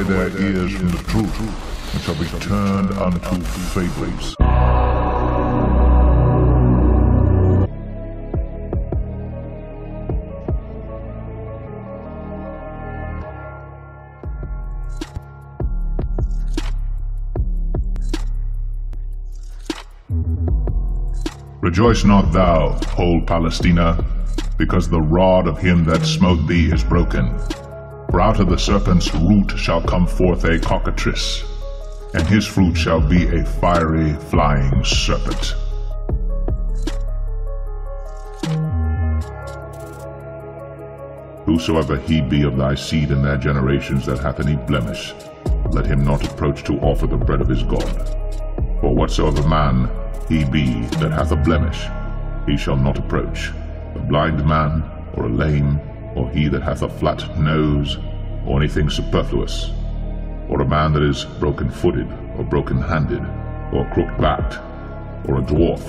away their ears from the truth, and shall be turned unto fables. Rejoice not thou, whole Palestina, because the rod of him that smote thee is broken. For out of the serpent's root shall come forth a cockatrice, and his fruit shall be a fiery flying serpent. Whosoever he be of thy seed in their generations that hath any blemish, let him not approach to offer the bread of his God. For whatsoever man he be that hath a blemish, he shall not approach. A blind man, or a lame, or he that hath a flat nose, or anything superfluous, or a man that is broken footed, or broken handed, or crooked backed, or a dwarf.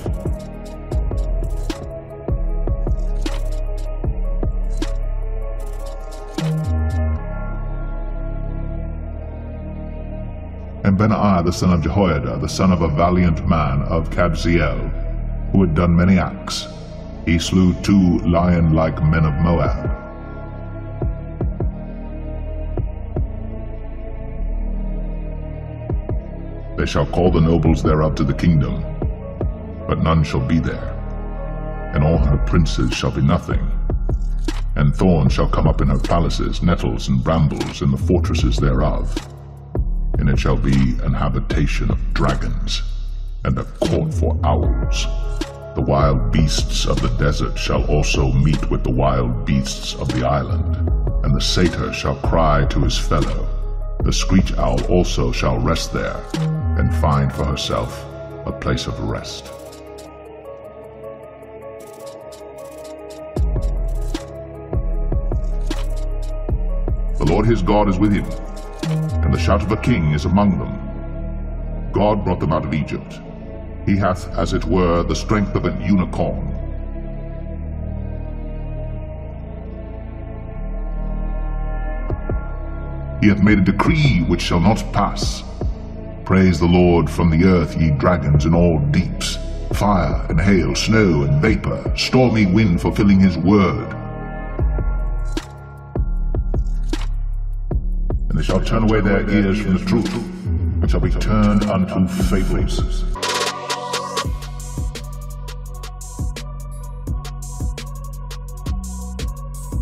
And Benaiah the son of Jehoiada, the son of a valiant man of Kabzeel, who had done many acts, he slew two lion-like men of Moab. They shall call the nobles thereof to the kingdom, but none shall be there. And all her princes shall be nothing. And thorns shall come up in her palaces, nettles and brambles in the fortresses thereof. And it shall be an habitation of dragons, and a court for owls. The wild beasts of the desert shall also meet with the wild beasts of the island, and the satyr shall cry to his fellow. The screech owl also shall rest there, and find for herself a place of rest. The Lord his God is with him, and the shout of a king is among them. God brought them out of Egypt. He hath, as it were, the strength of an unicorn. He hath made a decree which shall not pass. Praise the Lord from the earth, ye dragons in all deeps, fire and hail, snow and vapor, stormy wind fulfilling his word. And they shall turn away their ears from the truth, and shall be turned unto fables.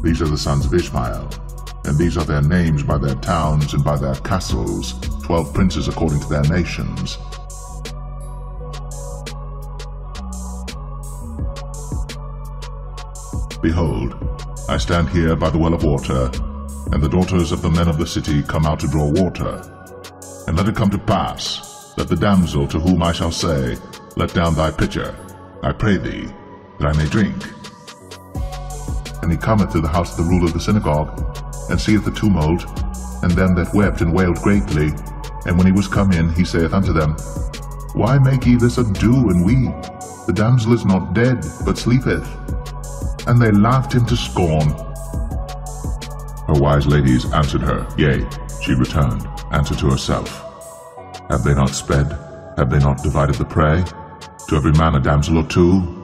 These are the sons of Ishmael, and these are their names by their towns and by their castles, twelve princes according to their nations. Behold, I stand here by the well of water, and the daughters of the men of the city come out to draw water. And let it come to pass, that the damsel to whom I shall say, Let down thy pitcher, I pray thee, that I may drink. And he cometh to the house of the ruler of the synagogue, and seeth the tumult, and them that wept and wailed greatly. And when he was come in, he saith unto them, Why make ye this ado and weep? The damsel is not dead, but sleepeth. And they laughed him to scorn. Her wise ladies answered her, Yea, she returned, answered to herself, Have they not sped? Have they not divided the prey? To every man a damsel or two?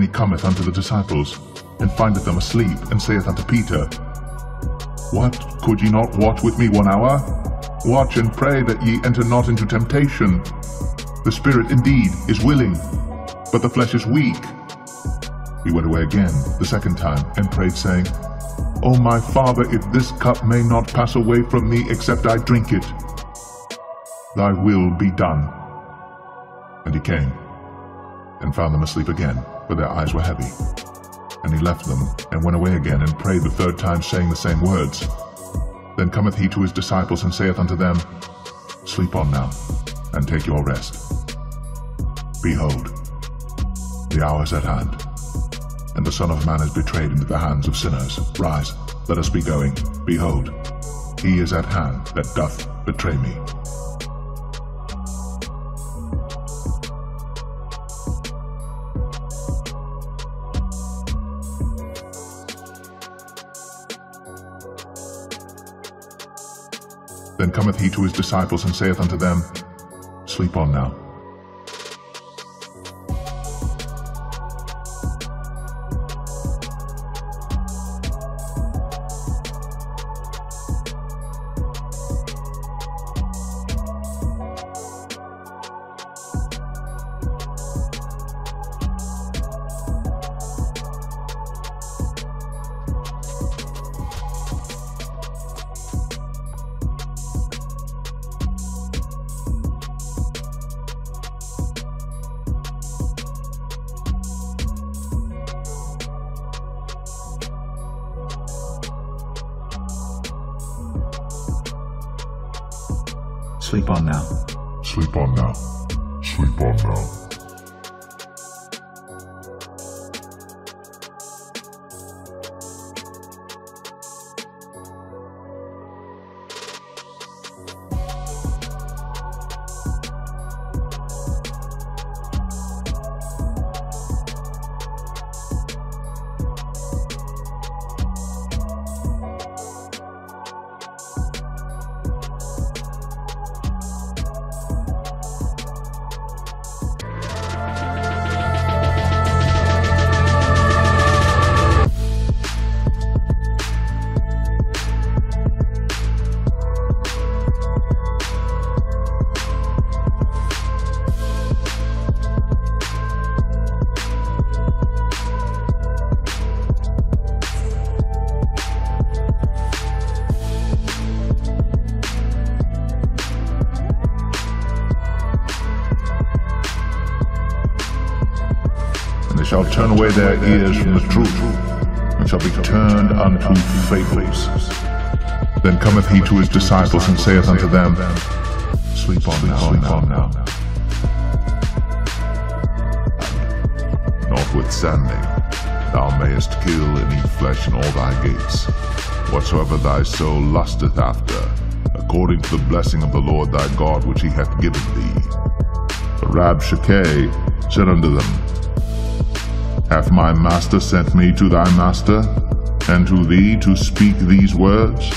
And he cometh unto the disciples, and findeth them asleep, and saith unto Peter, What, could ye not watch with me one hour? Watch and pray that ye enter not into temptation. The spirit indeed is willing, but the flesh is weak. He went away again the second time, and prayed, saying, O my Father, if this cup may not pass away from me except I drink it, thy will be done. And he came, and found them asleep again, for their eyes were heavy. And he left them, and went away again, and prayed the third time, saying the same words. Then cometh he to his disciples, and saith unto them, Sleep on now, and take your rest. Behold, the hour is at hand and the Son of Man is betrayed into the hands of sinners. Rise, let us be going. Behold, he is at hand that doth betray me. Cometh he to his disciples and saith unto them, Sleep on now turn away their ears from the truth, and shall be turned unto fables. Then cometh he to his disciples, and saith unto them, Sleep on now, sleep on now. Notwithstanding, thou mayest kill and eat flesh in all thy gates, whatsoever thy soul lusteth after, according to the blessing of the Lord thy God which he hath given thee. But Rabshakeh said unto them, Hath my master sent me to thy master, and to thee to speak these words?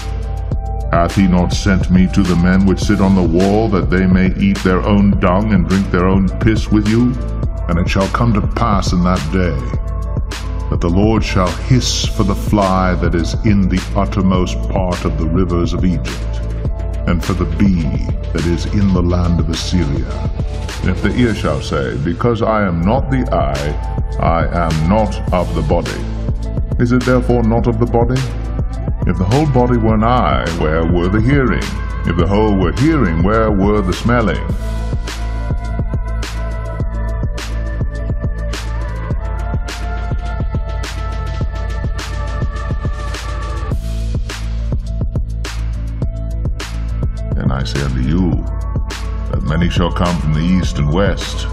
Hath he not sent me to the men which sit on the wall, that they may eat their own dung and drink their own piss with you? And it shall come to pass in that day, that the Lord shall hiss for the fly that is in the uttermost part of the rivers of Egypt, and for the bee that is in the land of Assyria. If the ear shall say, Because I am not the eye, I am not of the body. Is it therefore not of the body? If the whole body were an eye, where were the hearing? If the whole were hearing, where were the smelling? Shall come from the east and west,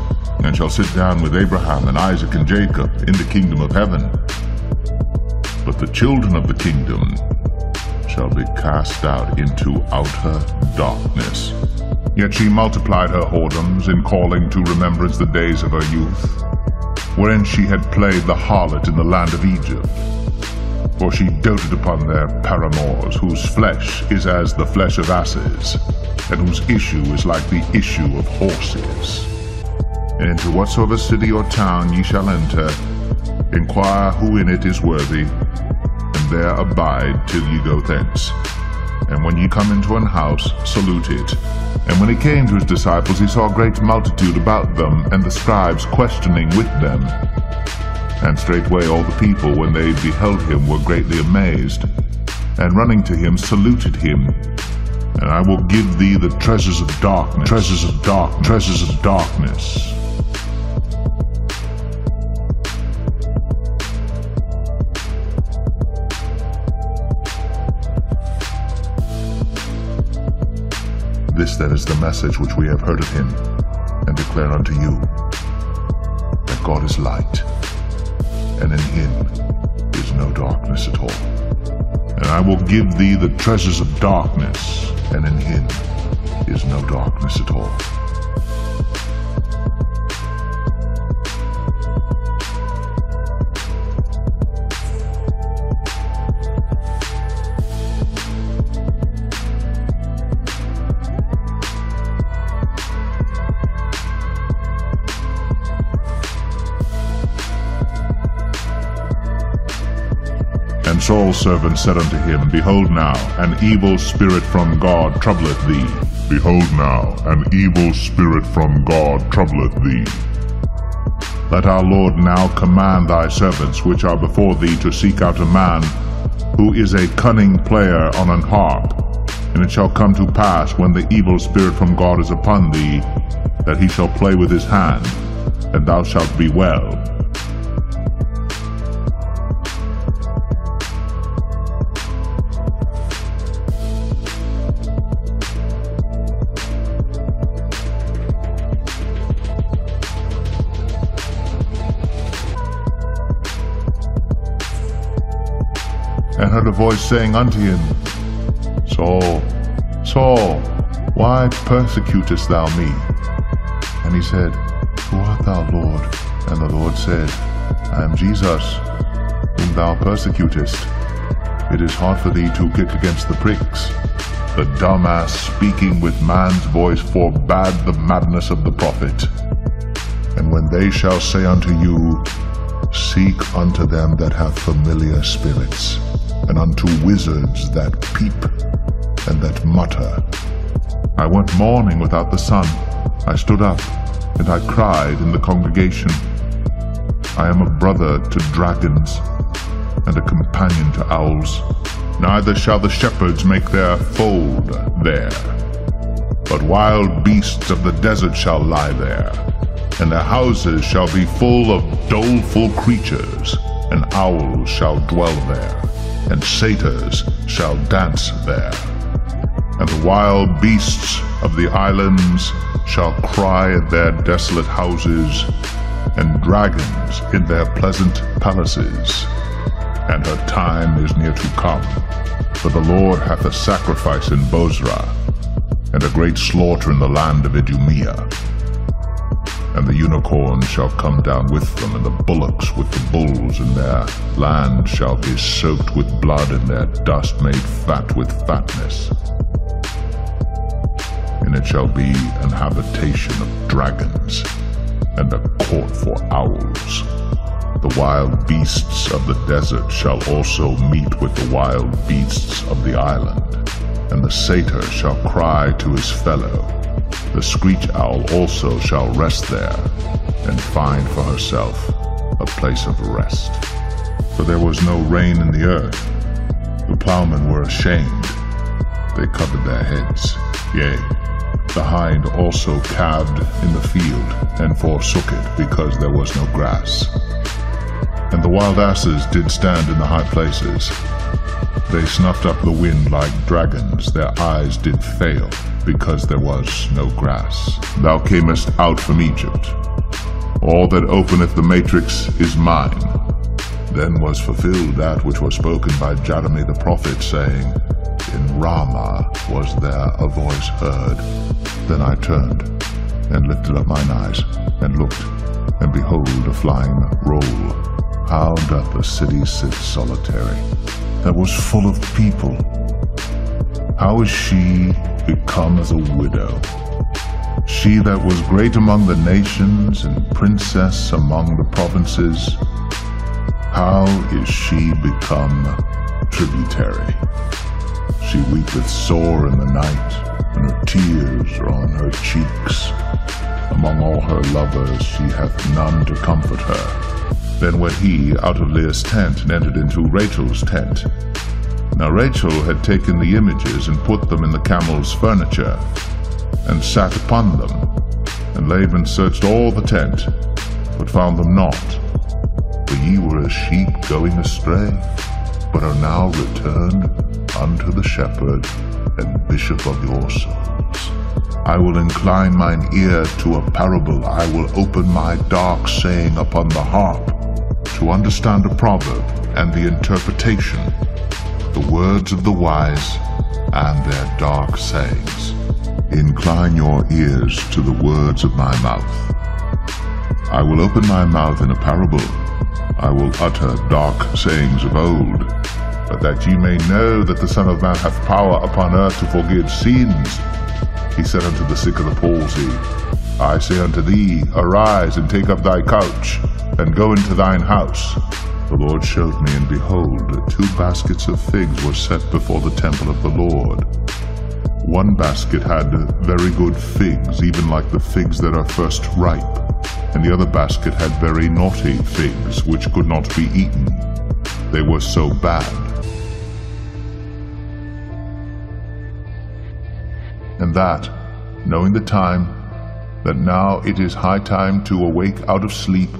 and shall sit down with Abraham and Isaac and Jacob in the kingdom of heaven. But the children of the kingdom shall be cast out into outer darkness. Yet she multiplied her whoredoms in calling to remembrance the days of her youth, wherein she had played the harlot in the land of Egypt. For she doted upon their paramours, whose flesh is as the flesh of asses, and whose issue is like the issue of horses and into whatsoever city or town ye shall enter, Inquire who in it is worthy, and there abide till ye go thence. And when ye come into an house, salute it. And when he came to his disciples, he saw a great multitude about them, and the scribes questioning with them. And straightway all the people, when they beheld him, were greatly amazed, and running to him, saluted him. And I will give thee the treasures of darkness, treasures of dark, treasures of darkness. This then is the message which we have heard of him, and declare unto you that God is light, and in him is no darkness at all. And I will give thee the treasures of darkness, and in him is no darkness at all. Servant said unto him, Behold now, an evil spirit from God troubleth thee. Behold now, an evil spirit from God troubleth thee. Let our Lord now command thy servants which are before thee to seek out a man who is a cunning player on an harp. And it shall come to pass when the evil spirit from God is upon thee, that he shall play with his hand, and thou shalt be well. Voice saying unto him, Saul, Saul, why persecutest thou me? And he said, Who art thou, Lord? And the Lord said, I am Jesus, whom thou persecutest. It is hard for thee to kick against the pricks. The dumb ass speaking with man's voice forbade the madness of the prophet. And when they shall say unto you, Seek unto them that have familiar spirits, and unto wizards that peep, and that mutter. I went mourning without the sun. I stood up, and I cried in the congregation. I am a brother to dragons, and a companion to owls. Neither shall the shepherds make their fold there, but wild beasts of the desert shall lie there, and their houses shall be full of doleful creatures, and owls shall dwell there, and satyrs shall dance there. And the wild beasts of the islands shall cry at their desolate houses, and dragons in their pleasant palaces. And her time is near to come, for the Lord hath a sacrifice in Bozrah, and a great slaughter in the land of Idumea. And the unicorns shall come down with them, and the bullocks with the bulls, and their land shall be soaked with blood, and their dust made fat with fatness. And it shall be an habitation of dragons, and a court for owls. The wild beasts of the desert shall also meet with the wild beasts of the island, and the satyr shall cry to his fellow. The screech owl also shall rest there, and find for herself a place of rest. For there was no rain in the earth. The plowmen were ashamed. They covered their heads. Yea, the hind also calved in the field, and forsook it, because there was no grass. And the wild asses did stand in the high places. They snuffed up the wind like dragons, their eyes did fail, because there was no grass. Thou camest out from Egypt. All that openeth the matrix is mine. Then was fulfilled that which was spoken by Jeremy the prophet, saying, In Ramah was there a voice heard. Then I turned, and lifted up mine eyes, and looked, and behold a flying roll. How doth the city sit solitary, that was full of people? How is she become as a widow? She that was great among the nations, and princess among the provinces, How is she become tributary? She weepeth sore in the night, and her tears are on her cheeks. Among all her lovers she hath none to comfort her. Then went he out of Leah's tent and entered into Rachel's tent. Now Rachel had taken the images and put them in the camel's furniture, and sat upon them. And Laban searched all the tent, but found them not. For ye were as sheep going astray, but are now returned unto the shepherd and bishop of your souls. I will incline mine ear to a parable, I will open my dark saying upon the harp, to understand a proverb and the interpretation, the words of the wise and their dark sayings. Incline your ears to the words of my mouth. I will open my mouth in a parable, I will utter dark sayings of old, but that ye may know that the Son of Man hath power upon earth to forgive sins. He said unto the sick of the palsy, I say unto thee, Arise and take up thy couch, and go into thine house. The Lord showed me, and behold, two baskets of figs were set before the temple of the Lord. One basket had very good figs, even like the figs that are first ripe, and the other basket had very naughty figs, which could not be eaten. They were so bad. And that, knowing the time, that now it is high time to awake out of sleep,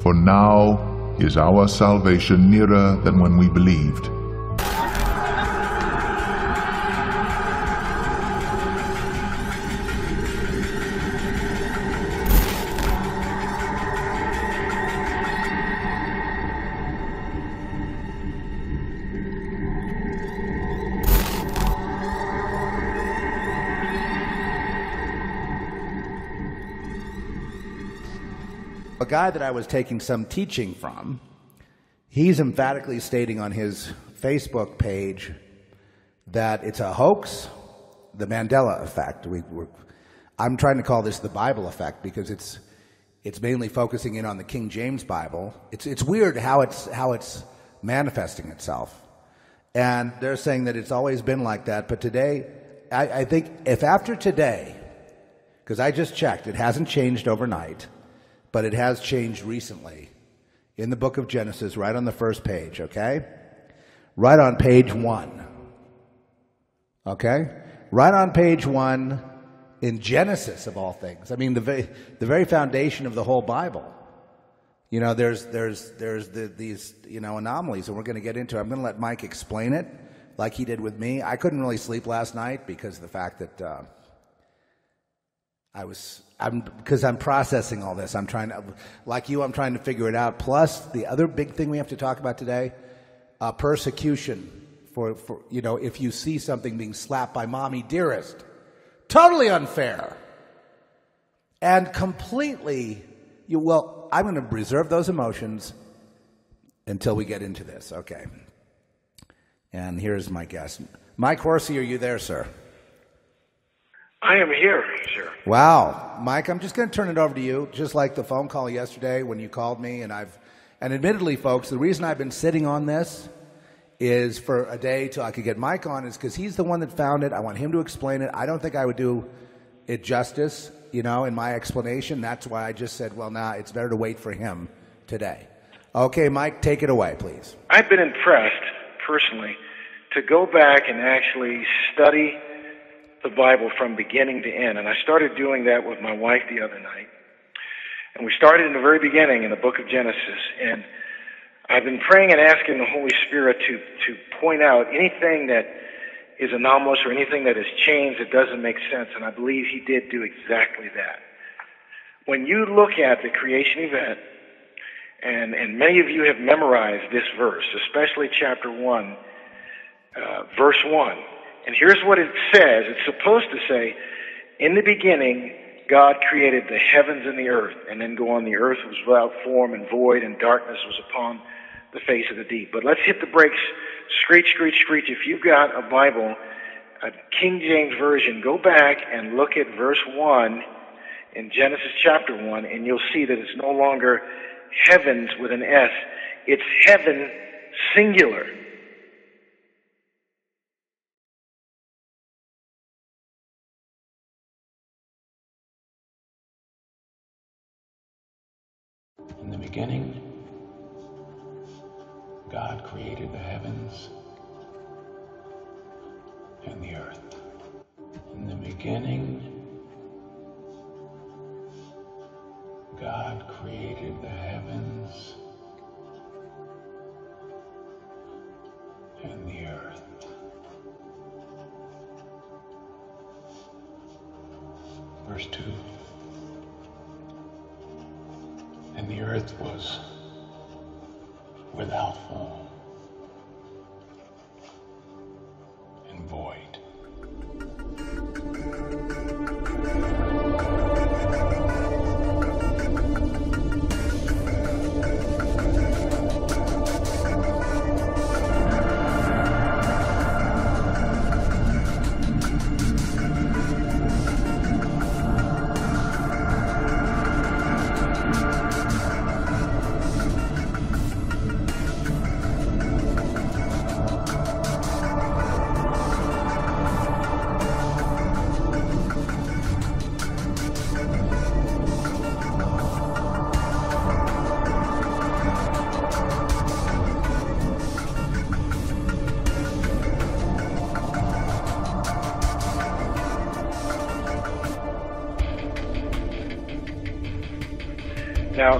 for now is our salvation nearer than when we believed. Guy that I was taking some teaching from, he's emphatically stating on his Facebook page that it's a hoax, the Mandela effect. We, I'm trying to call this the Bible effect because it's it's mainly focusing in on the King James Bible. It's it's weird how it's how it's manifesting itself, and they're saying that it's always been like that. But today, I, I think if after today, because I just checked, it hasn't changed overnight but it has changed recently in the book of Genesis, right on the first page, okay? Right on page one. Okay? Right on page one in Genesis, of all things. I mean, the, very, the very foundation of the whole Bible. You know, there's, there's, there's the, these, you know, anomalies, and we're going to get into. I'm going to let Mike explain it like he did with me. I couldn't really sleep last night because of the fact that uh, I was I'm because I'm processing all this. I'm trying to, like you, I'm trying to figure it out. Plus, the other big thing we have to talk about today, uh, persecution. For, for you know, if you see something being slapped by mommy dearest, totally unfair, and completely. You well, I'm going to reserve those emotions until we get into this. Okay. And here's my guest, Mike Horsey. Are you there, sir? I am here, sir. Wow, Mike, I'm just going to turn it over to you, just like the phone call yesterday when you called me, and I've, and admittedly, folks, the reason I've been sitting on this is for a day till I could get Mike on, is because he's the one that found it. I want him to explain it. I don't think I would do it justice, you know, in my explanation. That's why I just said, well, now nah, it's better to wait for him today. Okay, Mike, take it away, please. I've been impressed personally to go back and actually study the Bible from beginning to end. And I started doing that with my wife the other night. And we started in the very beginning in the book of Genesis. And I've been praying and asking the Holy Spirit to, to point out anything that is anomalous or anything that has changed that doesn't make sense. And I believe He did do exactly that. When you look at the creation event, and, and many of you have memorized this verse, especially chapter 1, uh, verse 1. And here's what it says. It's supposed to say, in the beginning, God created the heavens and the earth, and then go on, the earth was without form and void, and darkness was upon the face of the deep. But let's hit the brakes. Screech, screech, screech. If you've got a Bible, a King James Version, go back and look at verse 1 in Genesis chapter 1, and you'll see that it's no longer heavens with an S. It's heaven singular. Beginning, God created the heavens and the earth. In the beginning, God created the heavens and the earth. Verse 2 earth was without form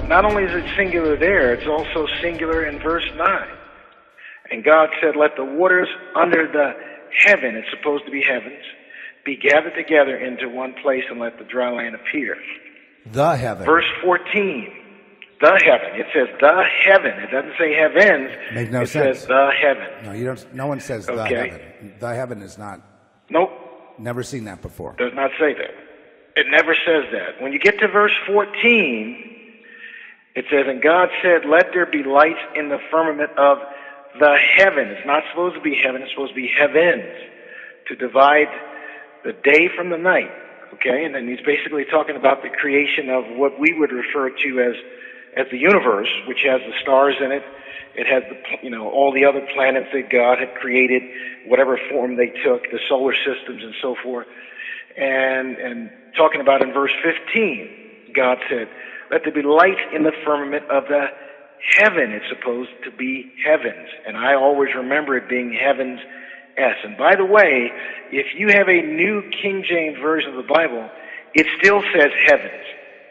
Now, not only is it singular there, it's also singular in verse 9. And God said, Let the waters under the heaven, it's supposed to be heavens, be gathered together into one place and let the dry land appear. The heaven. Verse 14, the heaven. It says the heaven. It doesn't say heavens. Make no it sense. says the heaven. No, you don't. No one says the Okay. heaven. The heaven is not. Nope, Never seen that before. does not say that. It never says that. When you get to verse 14, it says, And God said, Let there be lights in the firmament of the heaven. It's not supposed to be heaven, it's supposed to be heavens to divide the day from the night. Okay? And then he's basically talking about the creation of what we would refer to as as the universe, which has the stars in it. It has the, you know, all the other planets that God had created, whatever form they took, the solar systems and so forth. And, and talking about in verse 15, God said, let there be light in the firmament of the heaven. It's supposed to be heavens. And I always remember it being heavens S. And by the way, if you have a new King James version of the Bible, it still says heavens.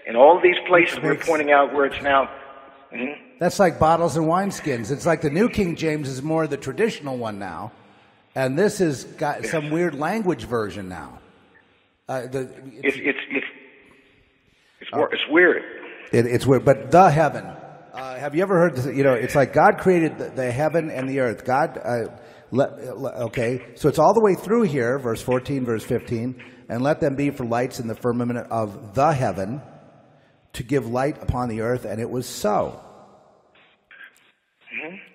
In all these places we're pointing out where it's now. Mhm. That's like bottles and wineskins. It's like the New King James is more the traditional one now, and this has got some weird language version now. Uh, the, It's it's it's it's, wor- it's weird. It, it's weird, but the heaven. Uh, have you ever heard? This, you know, it's like God created the, the heaven and the earth. God, uh, let, okay, so it's all the way through here, verse fourteen, verse fifteen, and let them be for lights in the firmament of the heaven, to give light upon the earth, and it was so.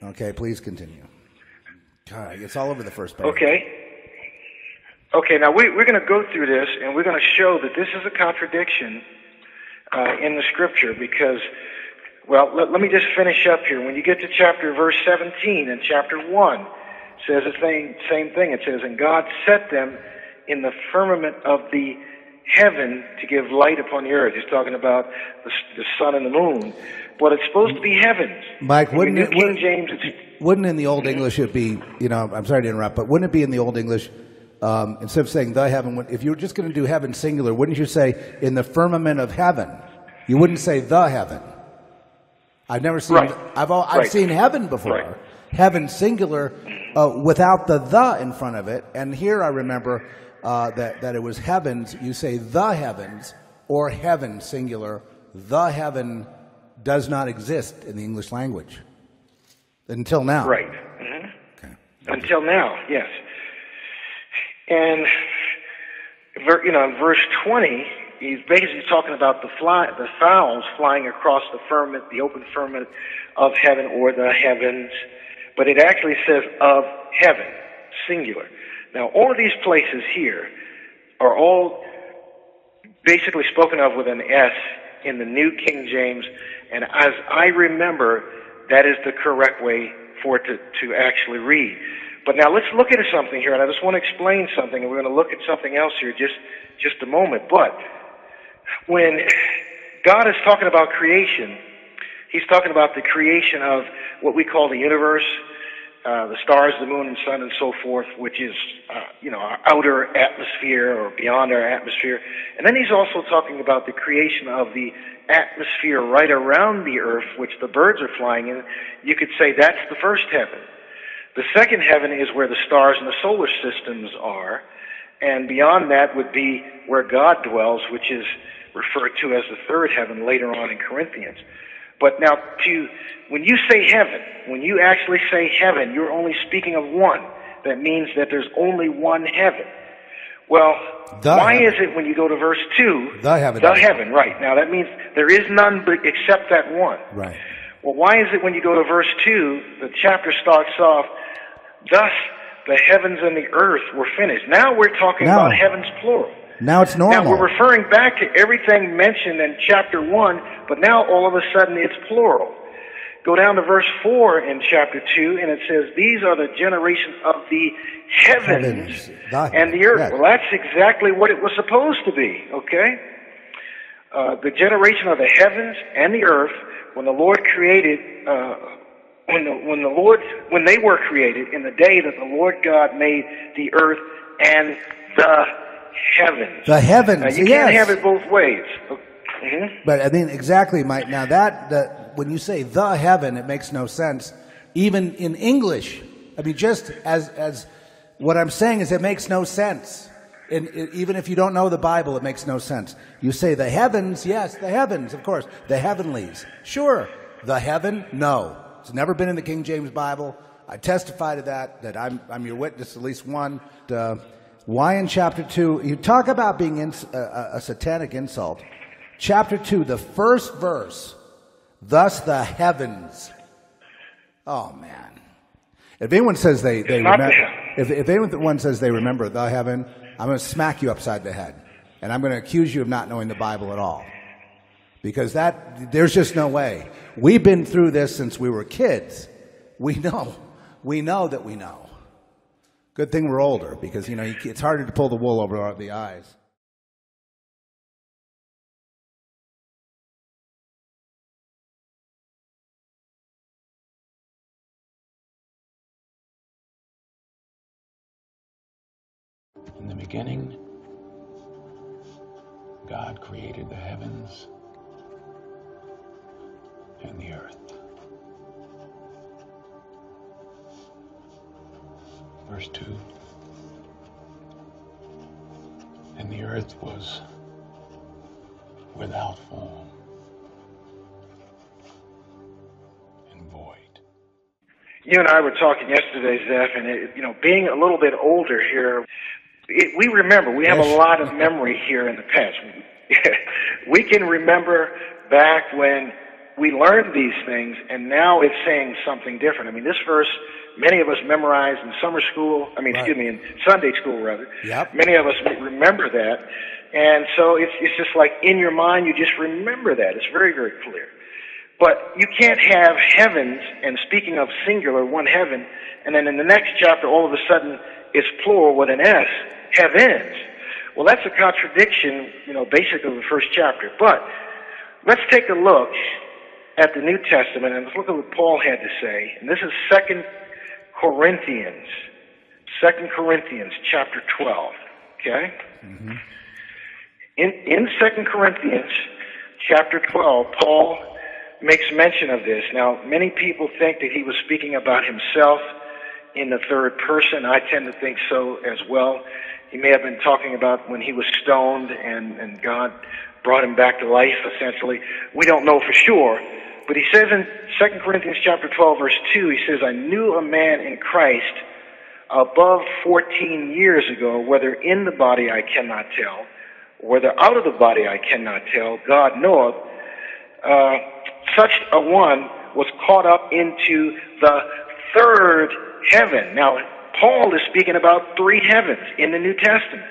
Okay, please continue. God, it's all over the first page. Okay. Okay, now we, we're going to go through this and we're going to show that this is a contradiction uh, in the scripture because, well, let, let me just finish up here. When you get to chapter verse 17 in chapter 1, it says the same, same thing. It says, And God set them in the firmament of the heaven to give light upon the earth. He's talking about the, the sun and the moon. But it's supposed to be heavens. Mike, wouldn't it- King wouldn't- James, it's, Wouldn't in the Old English it be, you know, I'm sorry to interrupt, but wouldn't it be in the Old English, um, instead of saying the heaven, if you were just going to do heaven singular, wouldn't you say in the firmament of heaven? You wouldn't say the heaven. I've never seen, Right. I've, al- I've Right. seen heaven before. Right. Heaven singular uh, without the the in front of it. And here I remember uh, that, that it was heavens. You say the heavens or heaven singular. The heaven does not exist in the English language until now. right. hmm Okay. Until now, yes. And you know, in verse twenty, he's basically talking about the fly, the fowls flying across the firmament, the open firmament of heaven or the heavens. But it actually says of heaven, singular. Now, all of these places here are all basically spoken of with an S in the New King James. And as I remember, That is the correct way for it to, to actually read. But now let's look at something here, and I just want to explain something, and we're going to look at something else here just, just a moment. But when God is talking about creation, He's talking about the creation of what we call the universe, uh, the stars, the moon, and sun, and so forth, which is, uh, you know, our outer atmosphere or beyond our atmosphere. And then he's also talking about the creation of the atmosphere right around the earth, which the birds are flying in. You could say that's the first heaven. The second heaven is where the stars and the solar systems are. And beyond that would be where God dwells, which is referred to as the third heaven later on in Corinthians. But now to, when you say heaven, when you actually say heaven, you're only speaking of one. That means that there's only one heaven. Well, The why heaven. is it when you go to verse 2, The heaven. the heaven, right. Now that means there is none but except that one. Right. Well, why is it when you go to verse 2, the chapter starts off, thus the heavens and the earth were finished. Now we're talking about heavens plural. Now it's normal. Now we're referring back to everything mentioned in chapter 1, but now all of a sudden it's plural. Go down to verse 4 in chapter 2, and it says, These are the generations of the heavens, Heavens. The- and the earth. yeah. Well, that's exactly what it was supposed to be, okay? Uh, the generation of the heavens and the earth, when the Lord created, uh, when the, when the Lord, when they were created, in the day that the Lord God made the earth and the heavens. the heavens. Now, you yes. can't have it both ways. hmm But I mean, exactly, Mike. Now that, that when you say the heaven, it makes no sense, even in English. I mean, just as as what I'm saying is, it makes no sense. And it, even if you don't know the Bible, it makes no sense. You say the heavens, yes, the heavens, of course, the heavenlies, sure. The heaven, no, it's never been in the King James Bible. I testify to that. That I'm I'm your witness, at least one. Uh, why in chapter two? You talk about being ins a, a satanic insult. Chapter 2, the first verse, thus the heavens. Oh, man. If anyone says they, they remember, if, if anyone says they remember the heaven, I'm going to smack you upside the head. And I'm going to accuse you of not knowing the Bible at all. Because that, there's just no way. We've been through this since we were kids. We know. We know that we know. Good thing we're older because, you know, it's harder to pull the wool over the eyes. In the beginning, God created the heavens and the earth. Verse 2 And the earth was without form and void. You and I were talking yesterday, Zeph, and it, you know, being a little bit older here, it, we remember. We have a lot of memory here in the past. we can remember back when we learned these things, and now it's saying something different. I mean, this verse, many of us memorized in summer school. I mean, Right. excuse me, in Sunday school rather. Yep. Many of us remember that, and so it's it's just like in your mind, you just remember that. It's very very clear. But you can't have heavens, and speaking of singular, one heaven, and then in the next chapter, all of a sudden, it's plural with an S, heavens. Well, that's a contradiction, you know, basically the first chapter. But let's take a look at the New Testament and let's look at what Paul had to say. And this is Second Corinthians, Second Corinthians chapter 12. Okay? Mm-hmm. In, in 2 Corinthians chapter 12, Paul makes mention of this. Now, many people think that he was speaking about himself in the third person. I tend to think so as well. He may have been talking about when he was stoned and, and God brought him back to life, essentially. We don't know for sure. But he says in 2 Corinthians chapter 12, verse 2, he says, I knew a man in Christ above 14 years ago, whether in the body I cannot tell, whether out of the body I cannot tell, God knoweth, uh, such a one was caught up into the third heaven. Now, Paul is speaking about three heavens in the New Testament.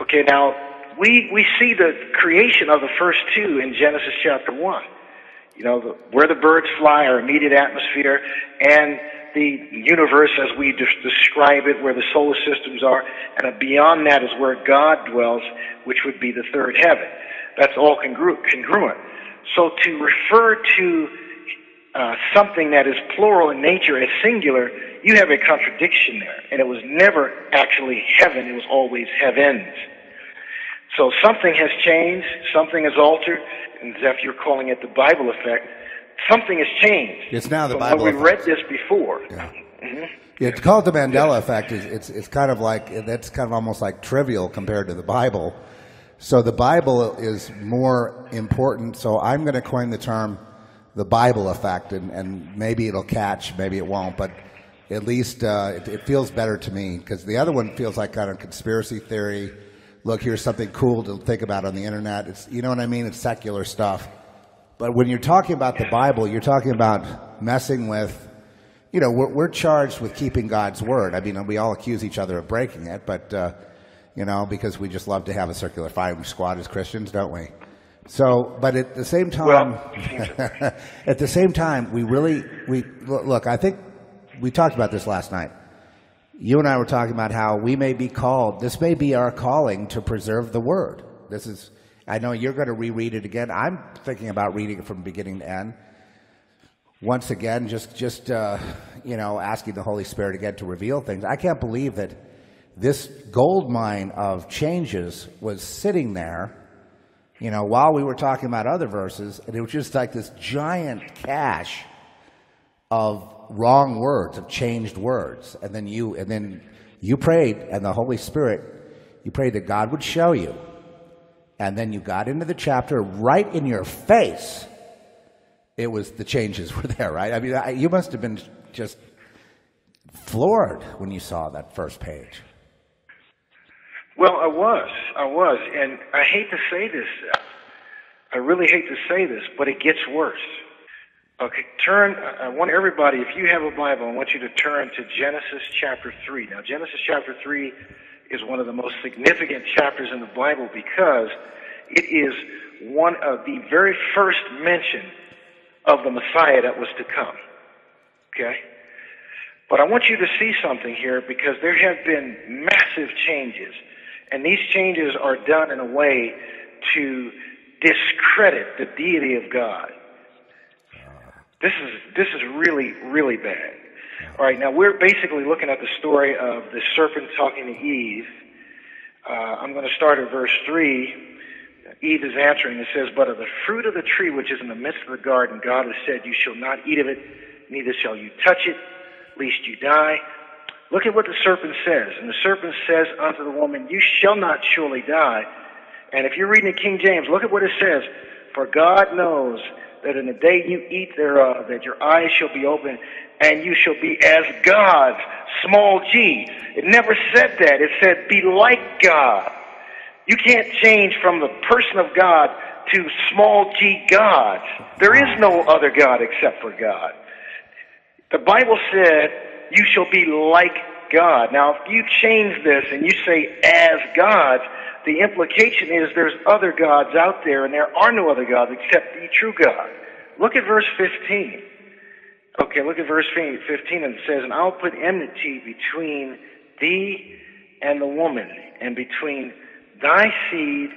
Okay, now, we, we see the creation of the first two in Genesis chapter 1. You know, the, where the birds fly, our immediate atmosphere, and the universe as we de- describe it, where the solar systems are, and beyond that is where God dwells, which would be the third heaven. That's all congru- congruent. So to refer to uh, something that is plural in nature as singular, you have a contradiction there. And it was never actually heaven, it was always heavens. So something has changed, something has altered, and Zeph, you're calling it the Bible effect. Something has changed. It's now the Bible when we effect. read this before. Yeah. Mm-hmm. Yeah, to call it the Mandela effect is it's it's kind of like that's kind of almost like trivial compared to the Bible. So the Bible is more important. So I'm going to coin the term the Bible effect, and, and maybe it'll catch, maybe it won't, but at least uh, it, it feels better to me because the other one feels like kind of conspiracy theory. Look, here's something cool to think about on the internet. It's you know what I mean. It's secular stuff. But when you're talking about the Bible, you're talking about messing with you know, we're, we're charged with keeping God's word. I mean, we all accuse each other of breaking it, but, uh, you know, because we just love to have a circular firing squad as Christians, don't we? So, but at the same time, at the same time, we really, we, look, I think we talked about this last night. You and I were talking about how we may be called, this may be our calling to preserve the word. This is, I know you're going to reread it again. I'm thinking about reading it from beginning to end once again, just just uh, you know, asking the Holy Spirit again to reveal things. I can't believe that this gold mine of changes was sitting there, you know, while we were talking about other verses, and it was just like this giant cache of wrong words, of changed words, and then you and then you prayed, and the Holy Spirit, you prayed that God would show you, and then you got into the chapter right in your face it was the changes were there, right? I mean, I, you must have been just floored when you saw that first page. Well, I was, I was, and I hate to say this. I really hate to say this, but it gets worse. Okay, turn. I want everybody, if you have a Bible, I want you to turn to Genesis chapter three. Now, Genesis chapter three is one of the most significant chapters in the Bible because it is one of the very first mention of the Messiah that was to come. Okay? But I want you to see something here because there have been massive changes. And these changes are done in a way to discredit the deity of God. This is, this is really, really bad. All right, now we're basically looking at the story of the serpent talking to Eve. Uh, I'm going to start at verse 3 Eve is answering It says, But of the fruit of the tree which is in the midst of the garden, God has said, You shall not eat of it, neither shall you touch it, lest you die. Look at what the serpent says. And the serpent says unto the woman, You shall not surely die. And if you're reading the King James, look at what it says. For God knows that in the day you eat thereof, that your eyes shall be open, and you shall be as gods, small g. It never said that. It said, Be like God. You can't change from the person of God to small g God. There is no other God except for God. The Bible said, you shall be like God. Now, if you change this and you say as gods, the implication is there's other gods out there and there are no other gods except the true God. Look at verse 15. Okay, look at verse 15 and it says, And I'll put enmity between thee and the woman, and between thy seed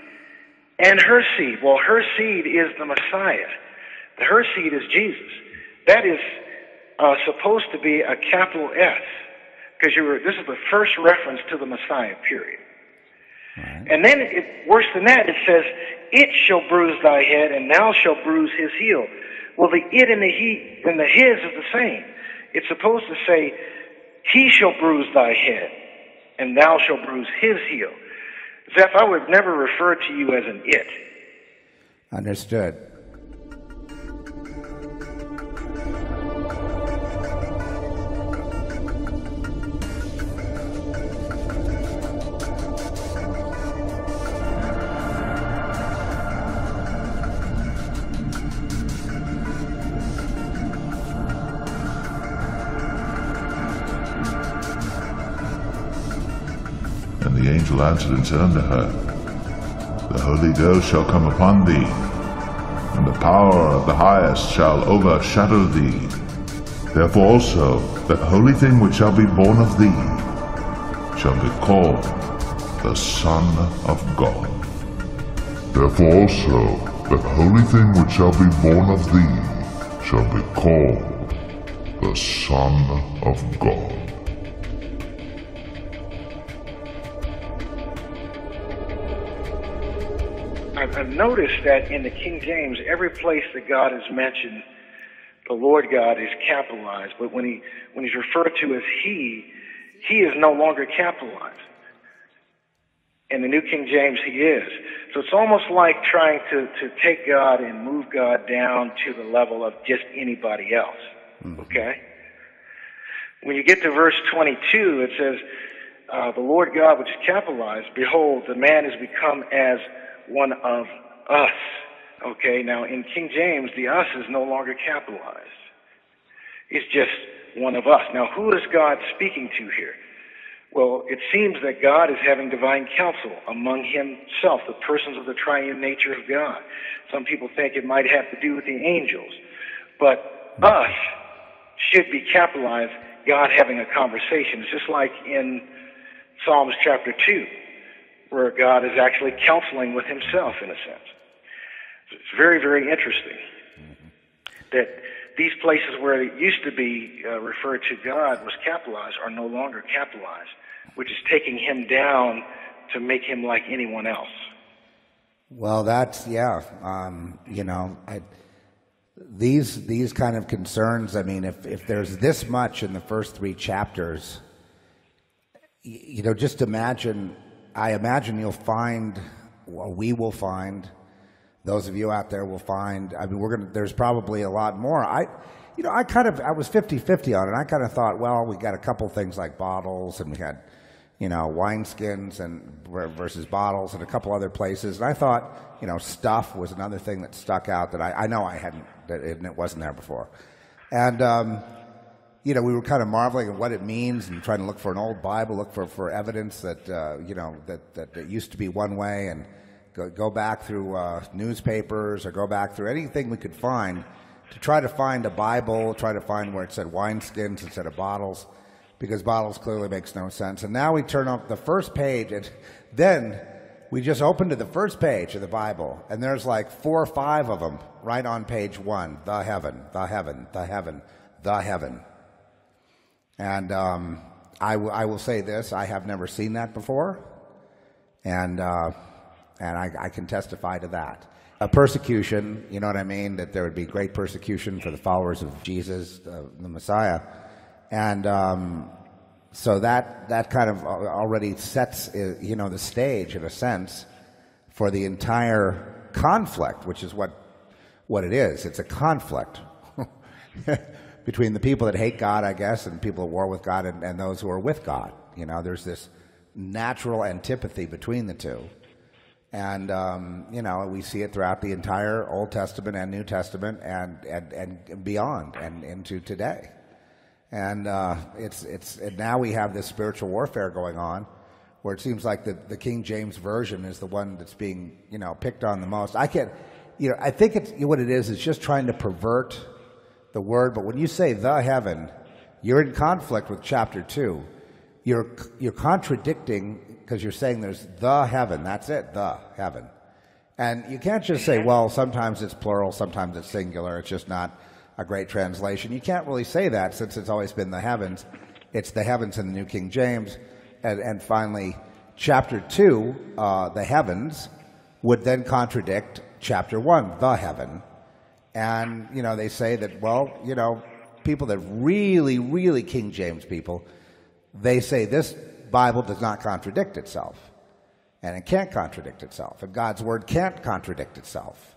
and her seed. Well, her seed is the Messiah. Her seed is Jesus. That is uh, supposed to be a capital S because. This is the first reference to the Messiah. Period. Right. And then, it, worse than that, it says, "It shall bruise thy head, and thou shalt bruise his heel." Well, the it and the he and the his is the same. It's supposed to say, "He shall bruise thy head, and thou shalt bruise his heel." Zeph, I would never refer to you as an it. Understood. Answered and said unto her, The Holy Ghost shall come upon thee, and the power of the highest shall overshadow thee. Therefore also that holy thing which shall be born of thee shall be called the Son of God. Therefore also that holy thing which shall be born of thee shall be called the Son of God. I've that in the King James, every place that God is mentioned, the Lord God is capitalized, but when he when he's referred to as He, He is no longer capitalized. In the New King James, He is. So it's almost like trying to to take God and move God down to the level of just anybody else. Mm-hmm. Okay. When you get to verse 22, it says, uh, "The Lord God, which is capitalized, behold, the man has become as." one of us. Okay, now in King James, the us is no longer capitalized. It's just one of us. Now, who is God speaking to here? Well, it seems that God is having divine counsel among himself, the persons of the triune nature of God. Some people think it might have to do with the angels. But us should be capitalized, God having a conversation. It's just like in Psalms chapter 2 where God is actually counseling with himself in a sense. It's very, very interesting that these places where it used to be uh, referred to God was capitalized are no longer capitalized, which is taking him down to make him like anyone else. Well, that's yeah. Um, you know, I, these these kind of concerns. I mean, if if there's this much in the first three chapters, you know, just imagine I imagine you'll find, well, we will find, those of you out there will find. I mean, we're gonna. There's probably a lot more. I, you know, I kind of I was 50-50 on it. I kind of thought, well, we got a couple things like bottles, and we had, you know, wineskins and versus bottles, and a couple other places. And I thought, you know, stuff was another thing that stuck out that I, I know I hadn't that it, it wasn't there before, and. Um, you know, we were kind of marveling at what it means and trying to look for an old Bible, look for, for evidence that, uh, you know, that, that it used to be one way and go, go back through uh, newspapers or go back through anything we could find to try to find a Bible, try to find where it said wineskins instead of bottles, because bottles clearly makes no sense. And now we turn up the first page and then we just open to the first page of the Bible and there's like four or five of them right on page one. The heaven, the heaven, the heaven, the heaven. And um, I, will say this I have never seen that before, and, uh, and I, I, can testify to that. A persecution, you know what I mean? That there would be great persecution for the followers of Jesus, uh, the Messiah. And um, so that, that kind of already sets, uh, you know, the stage, in a sense, for the entire conflict, which is what, what it is. It's a conflict. between the people that hate God, I guess, and people at war with God, and, and those who are with God. You know, there's this natural antipathy between the two. And, um, you know, we see it throughout the entire Old Testament and New Testament and, and, and beyond and into today. And uh, it's, it's, and now we have this spiritual warfare going on where it seems like the, the King James Version is the one that's being, you know, picked on the most. I can't, you know, I think it's, what it is, is just trying to pervert the word, but when you say the heaven, you're in conflict with chapter 2. You're, you're contradicting because you're saying there's the heaven. That's it, the heaven. And you can't just say, well, sometimes it's plural, sometimes it's singular. It's just not a great translation. You can't really say that since it's always been the heavens. It's the heavens in the New King James. And, and finally, chapter 2, uh, the heavens, would then contradict chapter 1, the heaven. And, you know, they say that, well, you know, people that really, really King James people, they say this Bible does not contradict itself. And it can't contradict itself. And God's Word can't contradict itself.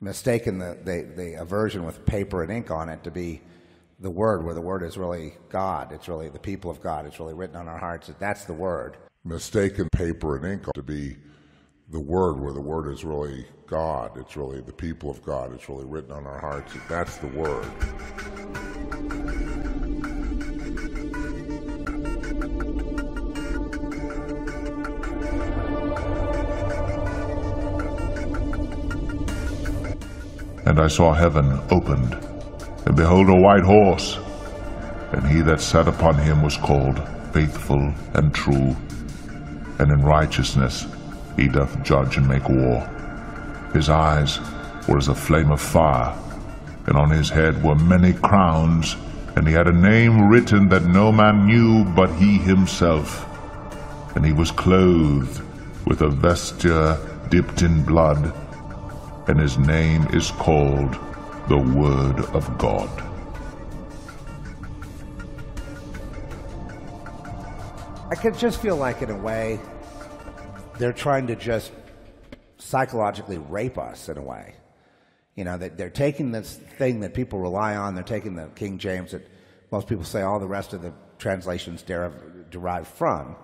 Mistaken the, the, the aversion with paper and ink on it to be the Word, where the Word is really God. It's really the people of God. It's really written on our hearts. that That's the Word. Mistaken paper and ink to be the Word, where the Word is really God. It's really the people of God. It's really written on our hearts. that That's the Word. And I saw heaven opened, and behold a white horse, and he that sat upon him was called Faithful and True, and in righteousness he doth judge and make war. His eyes were as a flame of fire, and on his head were many crowns, and he had a name written that no man knew but he himself. And he was clothed with a vesture dipped in blood, and his name is called the Word of God. I could just feel like, in a way, they're trying to just psychologically rape us in a way. You know, that they're taking this thing that people rely on, they're taking the King James that most people say all the rest of the translations derive, derive from,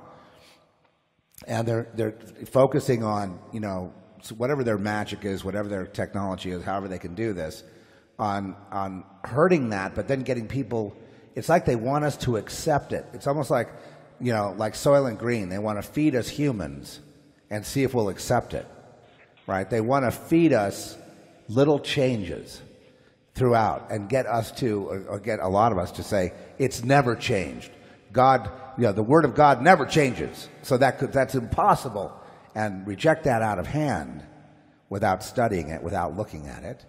and they're, they're focusing on, you know, whatever their magic is, whatever their technology is, however they can do this, on, on hurting that, but then getting people, it's like they want us to accept it. It's almost like, you know, like Soylent Green. They want to feed us humans and see if we'll accept it, right? They want to feed us little changes throughout and get us to, or, or get a lot of us to say, it's never changed. God, you know, the Word of God never changes. So that could, that's impossible. And reject that out of hand without studying it, without looking at it.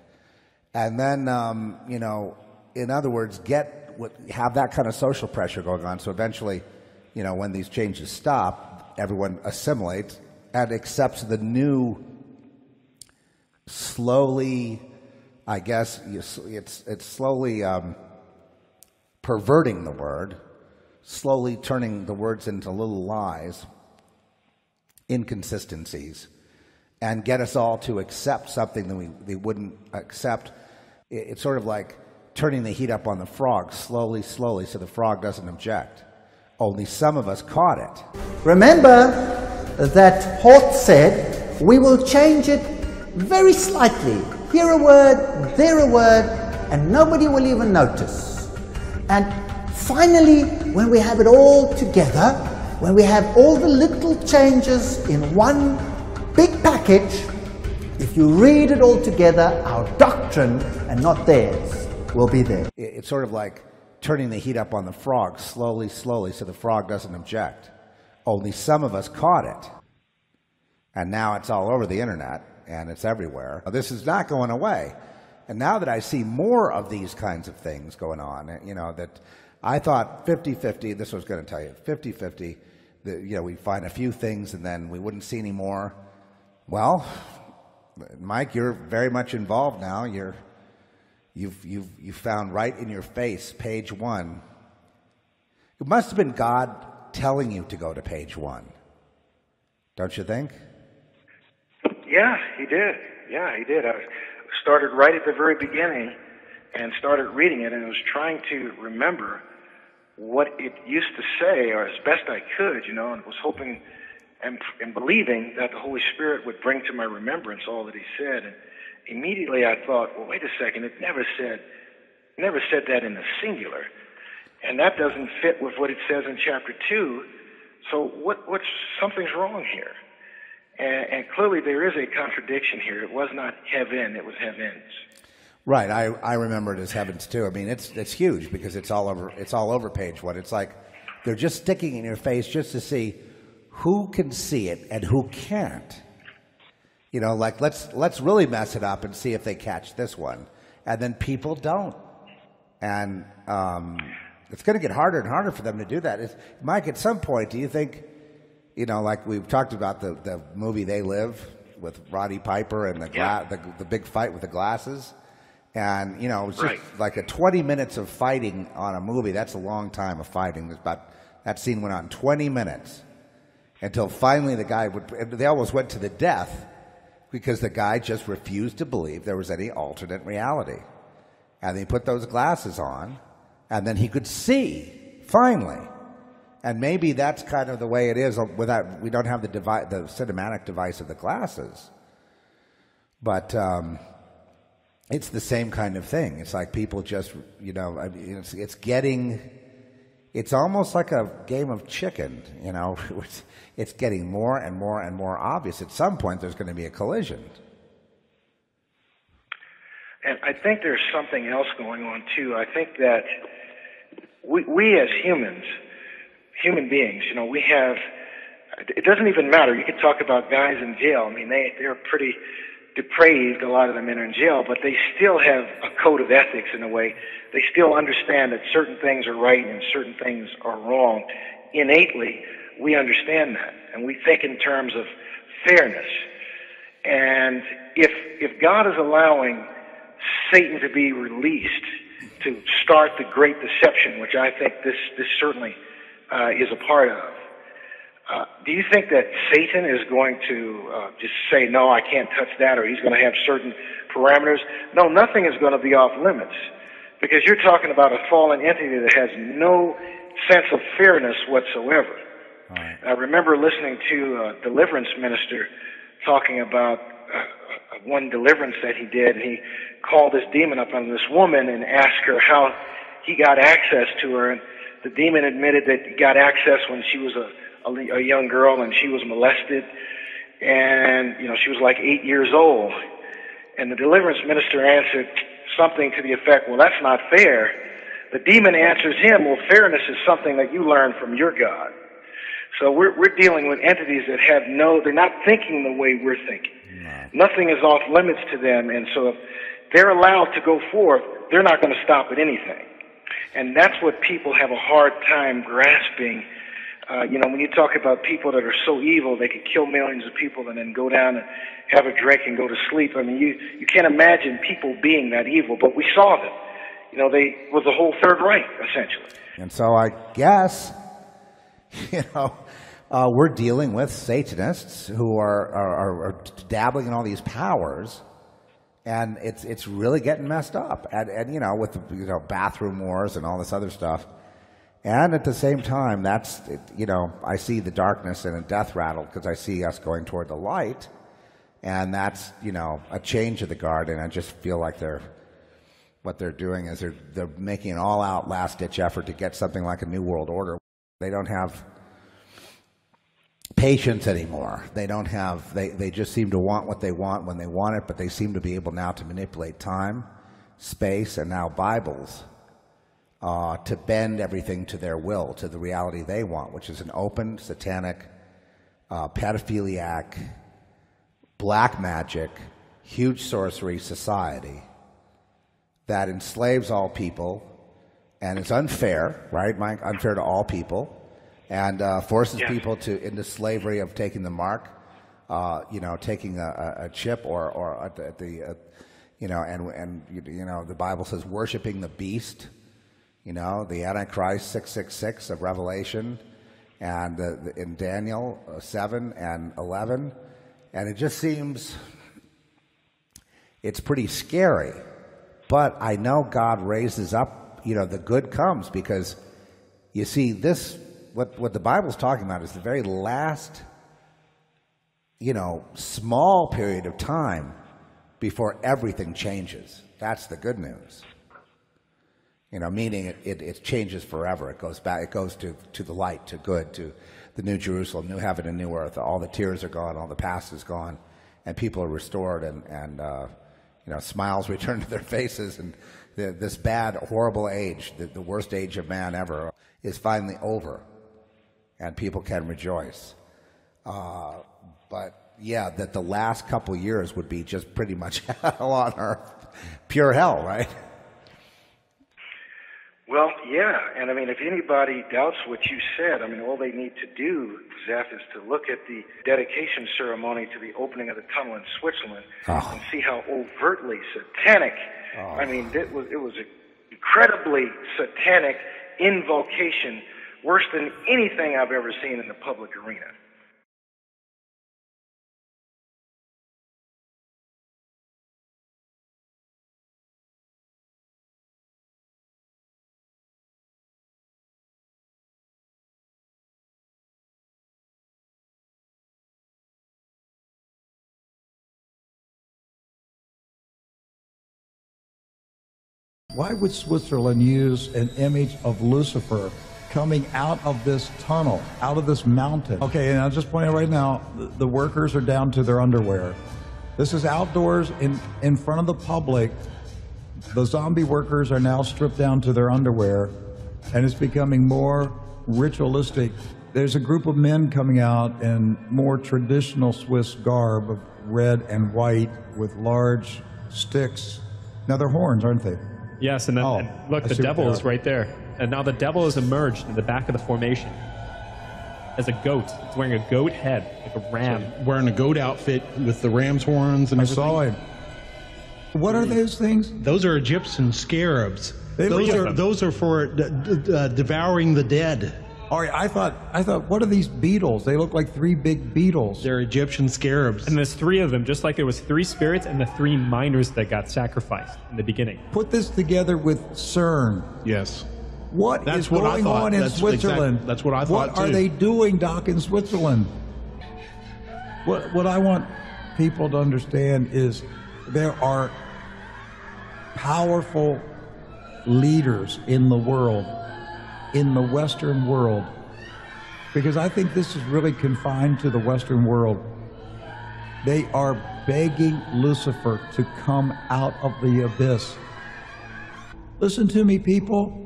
And then, um, you know, in other words, get what, have that kind of social pressure going on. So eventually, you know, when these changes stop, everyone assimilates and accepts the new, slowly, I guess, it's, it's slowly um, perverting the word, slowly turning the words into little lies, inconsistencies, and get us all to accept something that we, we wouldn't accept. It's sort of like turning the heat up on the frog slowly, slowly, so the frog doesn't object. Only some of us caught it. Remember that Hort said, we will change it very slightly. Here a word, there a word, and nobody will even notice. And finally, when we have it all together, when we have all the little changes in one big package, if you read it all together, our doctrine and not theirs will be there. It's sort of like turning the heat up on the frog slowly, slowly, so the frog doesn't object. Only some of us caught it. And now it's all over the internet and it's everywhere. This is not going away. And now that I see more of these kinds of things going on, you know, that I thought 50 50, this was going to tell you 50 50, that, you know, we find a few things and then we wouldn't see any more. Well, Mike, you're very much involved now. You're, you've, you've, you found right in your face, page one. It must have been God telling you to go to page one. Don't you think? Yeah, he did. Yeah, he did. I started right at the very beginning and started reading it, and I was trying to remember what it used to say, or as best I could, you know, and was hoping and, and believing that the Holy Spirit would bring to my remembrance all that he said. And immediately I thought, well, wait a second, it never said, never said that in the singular. And that doesn't fit with what it says in chapter 2. So what, what's, something's wrong here. And, and clearly there is a contradiction here. It was not heaven, it was heavens. Right, I, I remember it as heavens too. I mean, it's it's huge because it's all over it's all over page one. It's like they're just sticking in your face just to see who can see it and who can't. You know, like let's let's really mess it up and see if they catch this one, and then people don't, and um, it's going to get harder and harder for them to do that. It's, Mike, at some point, do you think, you know, like we've talked about the the movie They Live with Roddy Piper and the gla- the, the big fight with the glasses? And you know, it was just Right. like a 20 minutes of fighting on a movie. That's a long time of fighting. About that scene went on 20 minutes until finally the guy would. They almost went to the death because the guy just refused to believe there was any alternate reality. And he put those glasses on, and then he could see finally. And maybe that's kind of the way it is. Without we don't have the devi- the cinematic device of the glasses, but. Um, it's the same kind of thing. It's like people just, you know, I mean, it's, it's getting, it's almost like a game of chicken, you know. It's, it's getting more and more and more obvious. At some point, there's going to be a collision. And I think there's something else going on too. I think that we, we as humans, human beings, you know, we have, it doesn't even matter. You can talk about guys in jail. I mean, they, they're pretty depraved, a lot of them in in jail, but they still have a code of ethics in a way. They still understand that certain things are right and certain things are wrong. Innately, we understand that. And we think in terms of fairness. And if, if God is allowing Satan to be released to start the great deception, which I think this, this certainly uh, is a part of. Uh, do you think that Satan is going to uh, just say, no, I can't touch that, or he's going to have certain parameters? No, nothing is going to be off limits because you're talking about a fallen entity that has no sense of fairness whatsoever. Right. I remember listening to a deliverance minister talking about uh, one deliverance that he did, and he called this demon up on this woman and asked her how he got access to her. And the demon admitted that he got access when she was a, a, a young girl and she was molested. And, you know, she was like eight years old. And the deliverance minister answered something to the effect, well, that's not fair. The demon answers him, well, fairness is something that you learn from your God. So we're, we're dealing with entities that have no, they're not thinking the way we're thinking. No. Nothing is off limits to them. And so if they're allowed to go forth, they're not going to stop at anything. And that's what people have a hard time grasping. Uh, you know, when you talk about people that are so evil, they could kill millions of people and then go down and have a drink and go to sleep. I mean, you, you can't imagine people being that evil, but we saw them. You know, they was the whole Third Reich, essentially. And so I guess, you know, uh, we're dealing with Satanists who are, are, are dabbling in all these powers and it's it's really getting messed up. And, and you know, with the you know bathroom wars and all this other stuff. And at the same time, that's you know, I see the darkness and a death rattle because I see us going toward the light, and that's you know a change of the guard. And I just feel like they're what they're doing is they're they're making an all-out last-ditch effort to get something like a new world order. They don't have patience anymore. They don't have, they, they just seem to want what they want when they want it, but they seem to be able now to manipulate time, space, and now Bibles uh, to bend everything to their will, to the reality they want, which is an open, satanic, uh, pedophiliac, black magic, huge sorcery society that enslaves all people and it's unfair, right, Mike? Unfair to all people and uh, forces yes. people to into slavery of taking the mark, uh, you know, taking a, a, chip or or at the, at the uh, you know, and and you know, the Bible says worshiping the beast, you know, the Antichrist six six six of Revelation, and the, in Daniel uh, seven and eleven, and it just seems it's pretty scary. But I know God raises up, you know, the good comes because you see this what, what the Bible's talking about is the very last, you know, small period of time before everything changes. That's the good news. You know, meaning it, it, it, changes forever. It goes back, it goes to, to the light, to good, to the new Jerusalem, new heaven and new earth. All the tears are gone, all the past is gone, and people are restored, and, and uh, you know, smiles return to their faces, and the, this bad, horrible age, the, the worst age of man ever, is finally over and people can rejoice. Uh, but yeah, that the last couple years would be just pretty much hell on earth, pure hell, right? Well, yeah, and I mean, if anybody doubts what you said, I mean, all they need to do, Zeph, is to look at the dedication ceremony to the opening of the tunnel in Switzerland oh. and see how overtly satanic. Oh. I ah. mean, it was it was an incredibly satanic invocation worse than anything I've ever seen in the public arena. Why would Switzerland use an image of Lucifer coming out of this tunnel, out of this mountain. Okay, and I'll just point out right now, the, workers are down to their underwear. This is outdoors in, in front of the public. The zombie workers are now stripped down to their underwear, and it's becoming more ritualistic. There's a group of men coming out in more traditional Swiss garb of red and white with large sticks. Now they're horns, aren't they? Yes, and then Oh, and look, I the see what devil they is are. right there. And now the devil has emerged in the back of the formation as a goat. It's wearing a goat head, like a ram. Wearing a goat outfit with the ram's horns and I everything. saw him. What are those things? Those are Egyptian scarabs. They those look- are those are for d- d- uh, devouring the dead. All right, I thought, I thought, what are these beetles? They look like three big beetles. They're Egyptian scarabs. And there's three of them, just like there was three spirits and the three miners that got sacrificed in the beginning. Put this together with CERN. yes. What is That's what going thought. on in That's Switzerland? exact- that's what I thought. What thought, are they doing, Doc, in Switzerland? What, what I want people to understand is there are powerful leaders in the world, in the Western world, because I think this is really confined to the Western world. They are begging Lucifer to come out of the abyss. Listen to me, people.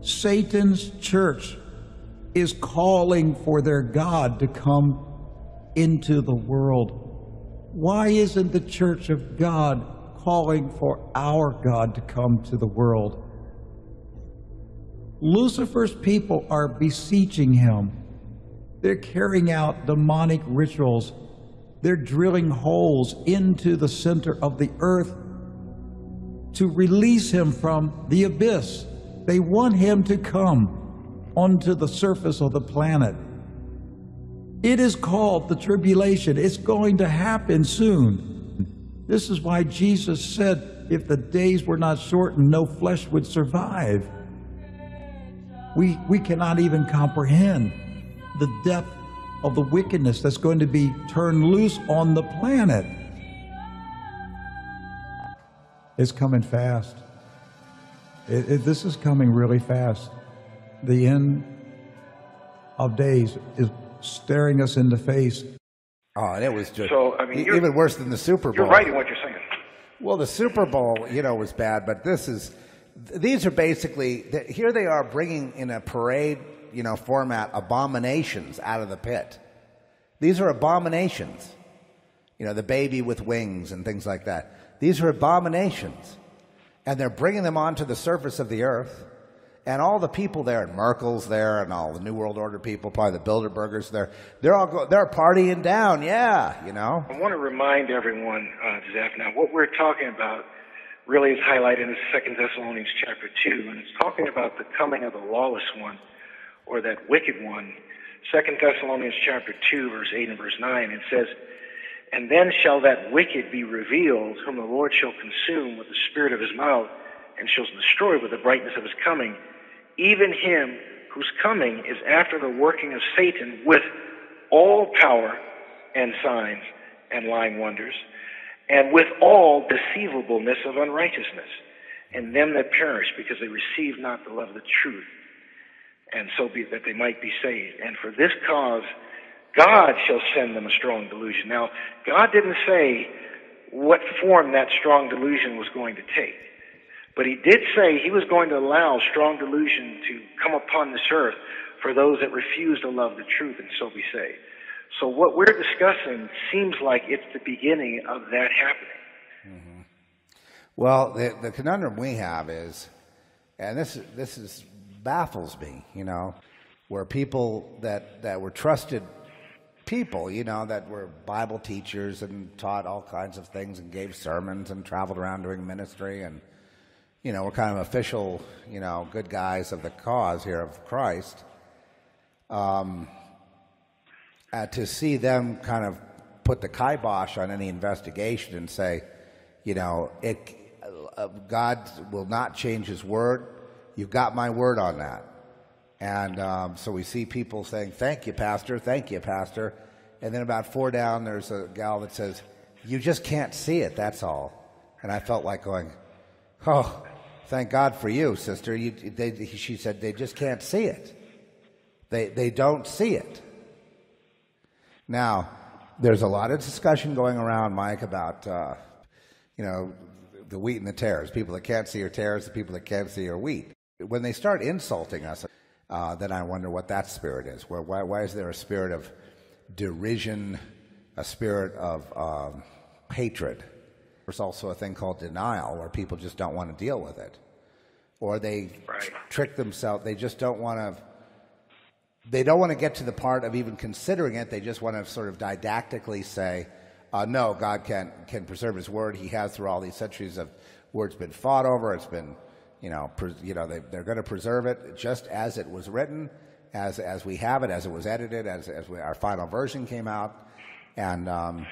Satan's church is calling for their God to come into the world. Why isn't the church of God calling for our God to come to the world? Lucifer's people are beseeching him. They're carrying out demonic rituals. They're drilling holes into the center of the earth to release him from the abyss. They want him to come onto the surface of the planet. It is called the tribulation. It's going to happen soon. This is why Jesus said, if the days were not shortened, no flesh would survive. We, we cannot even comprehend the depth of the wickedness that's going to be turned loose on the planet. It's coming fast. It, it, this is coming really fast. The end of days is staring us in the face. Oh, and it was just So, I mean, even worse than the Super Bowl. You're right in what you're saying. Well, the Super Bowl, you know, was bad, but this is. Th- These are basically here. They are bringing in a parade, you know, format abominations out of the pit. These are abominations. You know, the baby with wings and things like that. These are abominations, and they're bringing them onto the surface of the earth. And all the people there, and Merkel's there, and all the New World Order people, probably the Bilderbergers there. They're all go- they're partying down, yeah, you know. I want to remind everyone, uh, Zeph, now what we're talking about really is highlighted in Second Thessalonians chapter two, and it's talking about the coming of the lawless one, or that wicked one. Second Thessalonians chapter two, verse eight and verse nine, it says, "And then shall that wicked be revealed, whom the Lord shall consume with the spirit of his mouth, and shall destroy with the brightness of his coming, even him whose coming is after the working of Satan with all power and signs and lying wonders, and with all deceivableness of unrighteousness, and them that perish because they receive not the love of the truth, and so be that they might be saved. And for this cause, God shall send them a strong delusion. Now, God didn't say what form that strong delusion was going to take. But he did say he was going to allow strong delusion to come upon this earth for those that refuse to love the truth and so be saved. So what we're discussing seems like it's the beginning of that happening. Well, the, the conundrum we have is, and this this is baffles me, you know, where people that that were trusted people, you know, that were Bible teachers and taught all kinds of things and gave sermons and traveled around doing ministry and you know, we're kind of official, you know, good guys of the cause here of Christ. Um, uh, to see them kind of put the kibosh on any investigation and say, you know, it, uh, God will not change His word. You've got my word on that. And um, so we see people saying, "Thank you, Pastor. Thank you, Pastor." And then about four down, there's a gal that says, "You just can't see it. That's all." And I felt like going, "Oh, thank God for you, sister." You, they, she said, "They just can't see it. They they don't see it." Now, there's a lot of discussion going around, Mike, about uh, you know the wheat and the tares. People that can't see are tares, the people that can't see are wheat. When they start insulting us, uh, then I wonder what that spirit is. Where, why, why is there a spirit of derision, a spirit of um, hatred? There's also a thing called denial where people just don't want to deal with it. Or they Right. trick themselves, they just don't want to they don't want to get to the part of even considering it. They just want to sort of didactically say, uh, "No, God can can preserve His word. He has through all these centuries of it's been fought over. It's been, you know, you know, they, they're going to preserve it just as it was written, as as we have it, as it was edited, as as we, our final version came out, and." Um,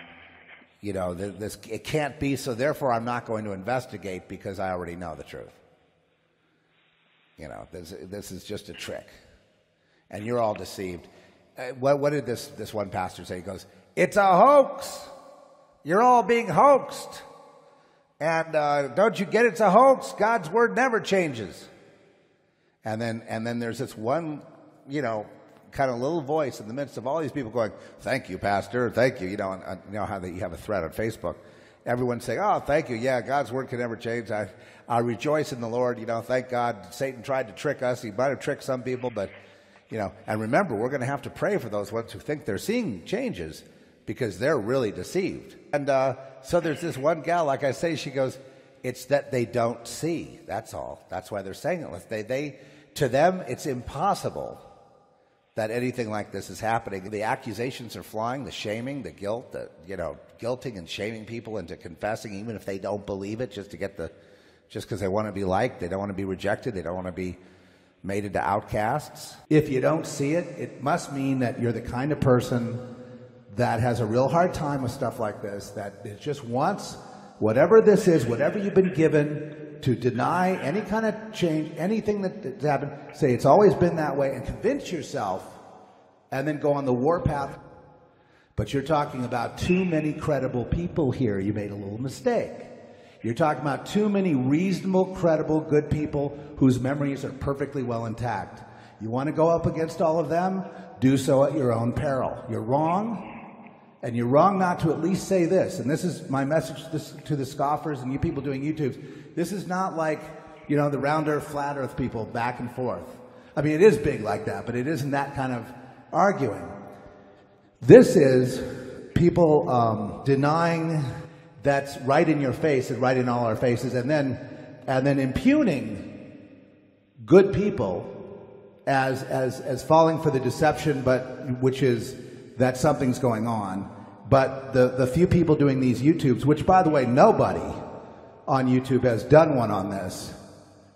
you know, th- this it can't be. So therefore, I'm not going to investigate because I already know the truth. You know, this this is just a trick and you're all deceived. Uh, what, what did this, this one pastor say? He goes, It's a hoax. You're all being hoaxed. And uh, don't you get it's a hoax? God's word never changes. And then, and then there's this one, you know, kind of little voice in the midst of all these people going, "Thank you, Pastor. Thank you." You know, and, uh, you know how they, you have a thread on Facebook. Everyone's saying, "Oh, thank you. Yeah, God's word can never change. I, I rejoice in the Lord. You know, thank God. Satan tried to trick us. He might have tricked some people, but you know. And remember, we're going to have to pray for those ones who think they're seeing changes because they're really deceived. And uh, so there's this one gal, like I say, she goes, "It's that they don't see. That's all. That's why they're saying it. They, they, to them, it's impossible." that anything like this is happening. The accusations are flying, the shaming, the guilt, the you know, guilting and shaming people into confessing, even if they don't believe it, just to get the, just because they want to be liked, they don't want to be rejected, they don't want to be made into outcasts. If you don't see it, it must mean that you're the kind of person that has a real hard time with stuff like this, that it just wants whatever this is, whatever you've been given, to deny any kind of change, anything that- that's happened, say it's always been that way, and convince yourself, and then go on the warpath. But you're talking about too many credible people here. You made a little mistake. You're talking about too many reasonable, credible, good people whose memories are perfectly well intact. You want to go up against all of them? Do so at your own peril. You're wrong, and you're wrong not to at least say this. And this is my message to, the scoffers and you people doing YouTube. This is not like, you know, the round earth, flat earth people back and forth. I mean, it is big like that, but it isn't that kind of arguing. This is people um, denying that's right in your face and right in all our faces, and then and then impugning good people as as as falling for the deception, but which is that something's going on. But the the few people doing these YouTubes, which by the way, nobody on YouTube has done one on this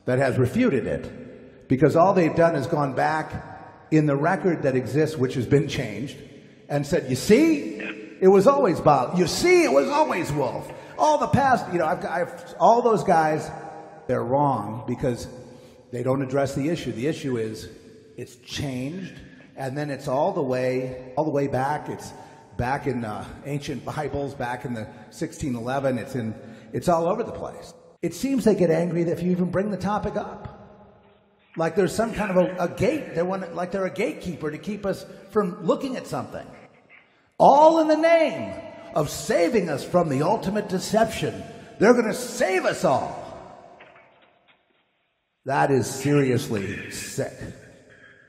that has refuted it, because all they've done is gone back in the record that exists, which has been changed, and said, "You see, it was always Bob. You see, it was always Wolf. All the past, you know, I've, I've all those guys, they're wrong because they don't address the issue. The issue is it's changed, and then it's all the way, all the way back. It's back in ancient Bibles, back in the 1611. It's in, it's all over the place. It seems they get angry if you even bring the topic up. Like there's some kind of a, a gate. They want, like they're a gatekeeper to keep us from looking at something. All in the name of saving us from the ultimate deception. They're going to save us all. That is seriously sick.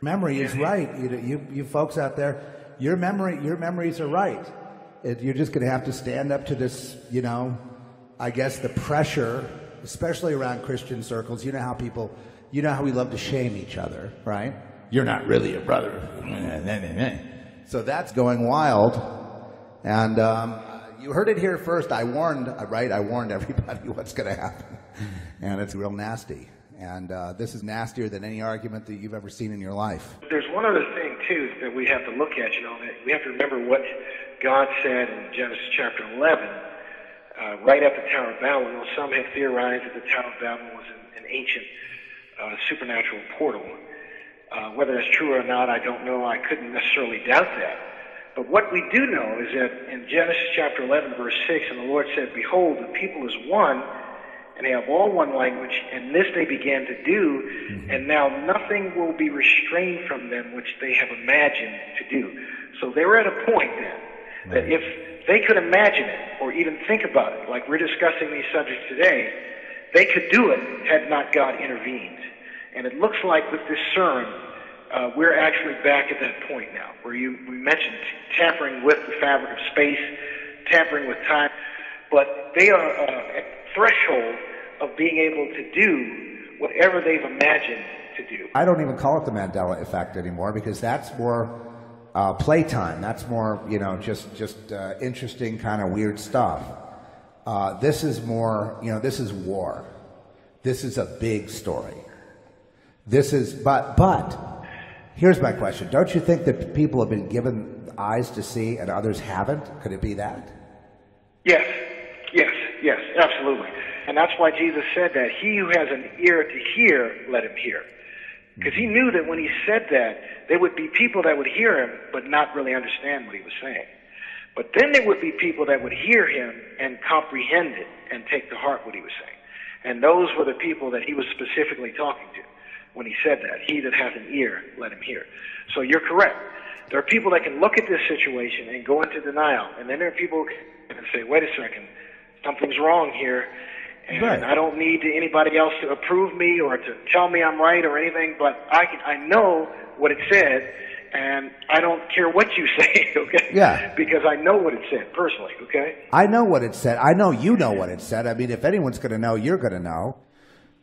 Memory is right. You, you, you folks out there, your memory, your memories are right. It, you're just going to have to stand up to this, you know, I guess the pressure, especially around Christian circles. You know how people, you know how we love to shame each other, right? You're not really a brother. So that's going wild. And um, you heard it here first. I warned, right? I warned everybody what's going to happen. And it's real nasty. And uh, this is nastier than any argument that you've ever seen in your life. There's one other thing too that we have to look at. You know, that we have to remember what God said in Genesis chapter 11, uh, right at the Tower of Babel. Know, some have theorized that the Tower of Babel was an, an ancient uh, supernatural portal. Uh, whether that's true or not, I don't know. I couldn't necessarily doubt that. But what we do know is that in Genesis chapter 11, verse 6, and the Lord said, Behold, the people is one, and they have all one language, and this they began to do, and now nothing will be restrained from them which they have imagined to do. So they were at a point then that if they could imagine it or even think about it, like we're discussing these subjects today, they could do it had not God intervened. And it looks like with this CERN, uh, we're actually back at that point now, where you we mentioned tampering with the fabric of space, tampering with time, but they are uh, at the threshold of being able to do whatever they've imagined to do. I don't even call it the Mandela effect anymore because that's more uh, playtime. That's more, you know, just just uh, interesting, kind of weird stuff. Uh, this is more, you know, this is war. This is a big story. This is, but but here's my question: Don't you think that people have been given eyes to see and others haven't? Could it be that? Yes, yes, yes, absolutely. And that's why Jesus said that he who has an ear to hear, let him hear. Because he mm-hmm. knew that when he said that, there would be people that would hear him, but not really understand what he was saying. But then there would be people that would hear him and comprehend it and take to heart what he was saying. And those were the people that he was specifically talking to when he said that. He that has an ear, let him hear. So you're correct. There are people that can look at this situation and go into denial. And then there are people who can say, wait a second, something's wrong here. And Right. I don't need anybody else to approve me or to tell me I'm right or anything, but I can, I know what it said, and I don't care what you say, okay? Yeah. Because I know what it said personally, okay? I know what it said. I know you know what it said. I mean, if anyone's going to know, you're going to know.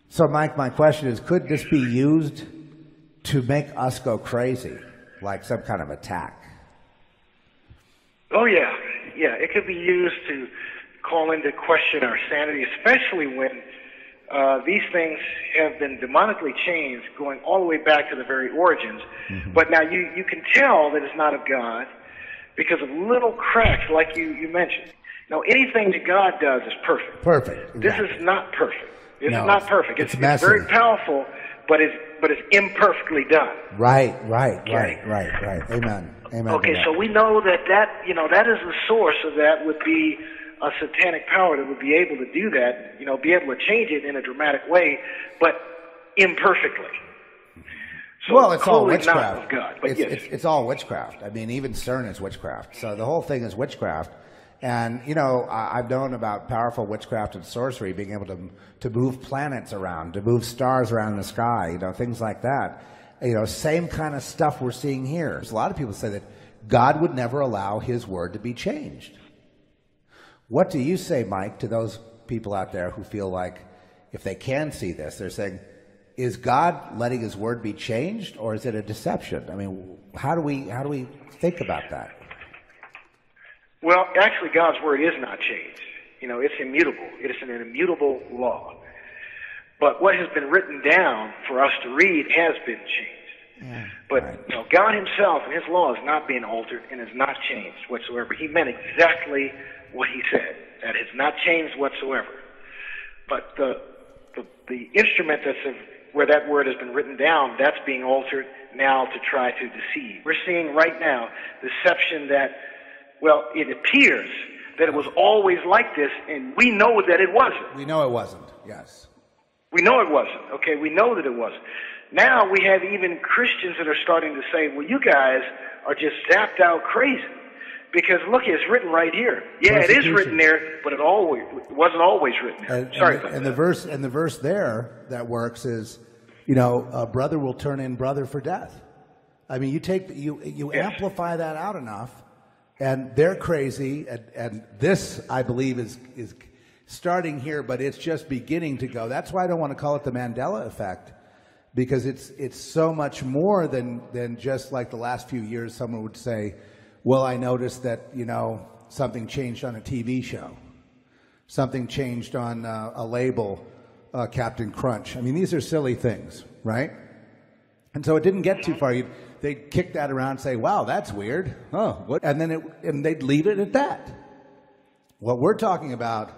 So, Mike, my question is could this be used to make us go crazy, like some kind of attack? Oh yeah, yeah. It could be used to call into question our sanity, especially when uh, these things have been demonically changed, going all the way back to the very origins. But now you you can tell that it's not of God because of little cracks, like you you mentioned. Now anything that God does is perfect. Perfect. This is not perfect. This No, not perfect. it's It's, messy. very powerful, but it's but it's imperfectly done. Right, right, Okay. right, right, right. Amen. Amen. Okay, so we know that that you know that is the source of that would be a satanic power that would be able to do that. You know, be able to change it in a dramatic way, but imperfectly. So well, it's all witchcraft. God, it's, yes. it's, it's all witchcraft. I mean, even CERN is witchcraft. So the whole thing is witchcraft. And you know, I, I've known about powerful witchcraft and sorcery, being able to to move planets around, to move stars around in the sky, you know, things like that. You know, same kind of stuff we're seeing here. There's a lot of people say that God would never allow His word to be changed. What do you say, Mike, to those people out there who feel like if they can see this, they're saying, is God letting his word be changed or is it a deception? I mean, how do we how do we think about that? Well, actually, God's word is not changed. You know, it's immutable. It is an immutable law. But what has been written down for us to read has been changed. But you know, God Himself and His law is not being altered and is not changed whatsoever. He meant exactly what He said. That has not changed whatsoever. But the the, the instrument that's of, where that word has been written down, that's being altered now to try to deceive. We're seeing right now deception that, well, it appears that it was always like this, and we know that it wasn't. We know it wasn't. Yes. We know it wasn't. Okay, we know that it wasn't. Now we have even Christians that are starting to say, well, you guys are just zapped out crazy. Because look, it's written right here. Yeah, it is written there, but it always it wasn't always written there. And, Sorry and, the, and the verse and the verse there that works is, you know, a brother will turn in brother for death. I mean, you take you you Yes. amplify that out enough, and they're crazy. And, and this, I believe, is is starting here, but it's just beginning to go. That's why I don't want to call it the Mandela effect, because it's it's so much more than than just like the last few years. Someone would say, "Well, I noticed that you know something changed on a TV show." something changed on uh, a label, uh, Captain Crunch. I mean, these are silly things, right? And so it didn't get too far. You'd, they'd kick that around and say, wow, that's weird. Oh, what? And then it, and they'd leave it at that. What we're talking about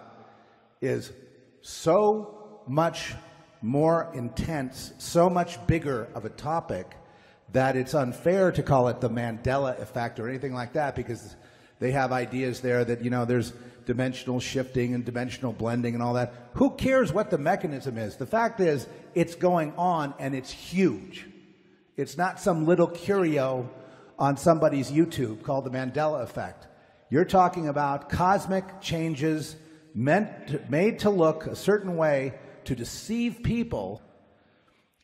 is so much more intense, so much bigger of a topic that it's unfair to call it the Mandela effect or anything like that because they have ideas there that, you know, there's dimensional shifting and dimensional blending and all that. Who cares what the mechanism is? The fact is, it's going on and it's huge. It's not some little curio on somebody's YouTube called the Mandela effect. You're talking about cosmic changes meant to, made to look a certain way to deceive people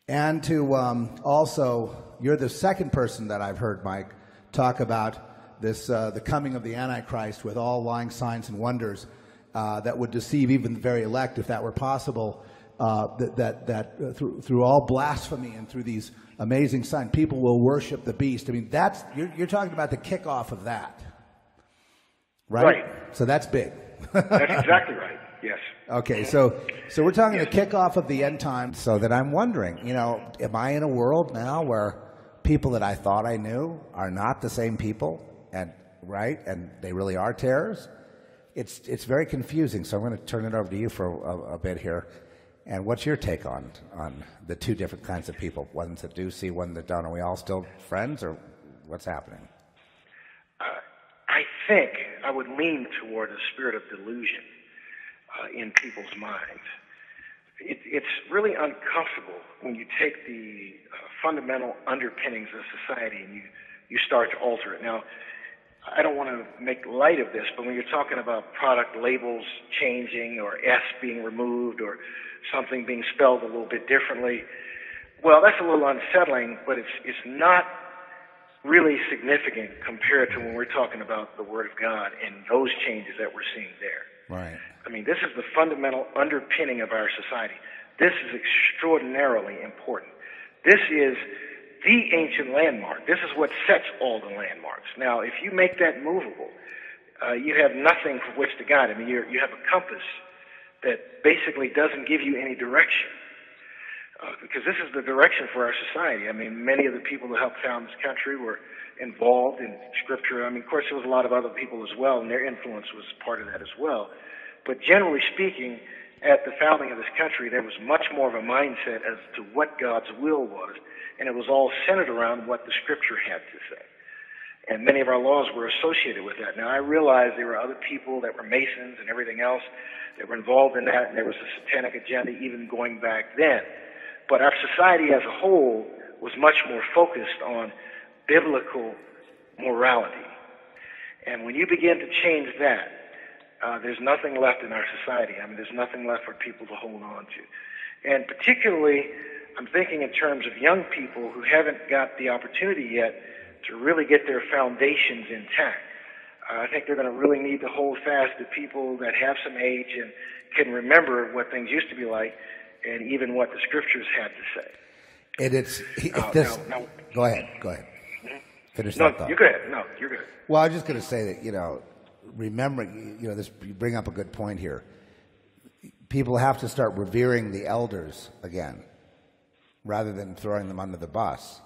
and to um, also, you're the second person that I've heard, Mike, talk about this uh, the coming of the Antichrist with all lying signs and wonders uh, that would deceive even the very elect if that were possible. Uh, that that, that uh, through, through all blasphemy and through these amazing signs, people will worship the beast. I mean, that's you're, you're talking about the kickoff of that, right? Right. So that's big. That's exactly right. Yes. Okay, so so we're talking the kickoff of the end time. So that I'm wondering, you know, am I in a world now where people that I thought I knew are not the same people, and right, and they really are terrors? It's it's very confusing. So I'm going to turn it over to you for a, a bit here. And what's your take on on the two different kinds of people? Ones that do see, one that don't. Are we all still friends, or what's happening? I think I would lean toward a spirit of delusion uh, in people's minds. It, it's really uncomfortable when you take the uh, fundamental underpinnings of society and you, you start to alter it. Now, I don't want to make light of this, but when you're talking about product labels changing or S being removed or something being spelled a little bit differently, well, that's a little unsettling, but it's, it's not really significant compared to when we're talking about the Word of God and those changes that we're seeing there. Right. I mean, this is the fundamental underpinning of our society. This is extraordinarily important. This is the ancient landmark. This is what sets all the landmarks. Now, if you make that movable, uh, you have nothing for which to guide. I mean, you're, you have a compass that basically doesn't give you any direction. Uh, because this is the direction for our society. I mean, many of the people who helped found this country were involved in scripture. I mean, of course, there was a lot of other people as well, and their influence was part of that as well. But generally speaking, at the founding of this country, there was much more of a mindset as to what God's will was, and it was all centered around what the scripture had to say. And many of our laws were associated with that. Now, I realize there were other people that were Masons and everything else that were involved in that, and there was a satanic agenda even going back then. But our society as a whole was much more focused on biblical morality. And when you begin to change that, uh, there's nothing left in our society. I mean, there's nothing left for people to hold on to. And particularly, I'm thinking in terms of young people who haven't got the opportunity yet to really get their foundations intact. Uh, I think they're going to really need to hold fast to people that have some age and can remember what things used to be like and even what the scriptures had to say. And it's if Uh, this. no, no. Go ahead. Go ahead. Finish No, that thought. you're good. No, you're good. Well, I was just going to say that you know, remembering you know this, you bring up a good point here. People have to start revering the elders again, rather than throwing them under the bus.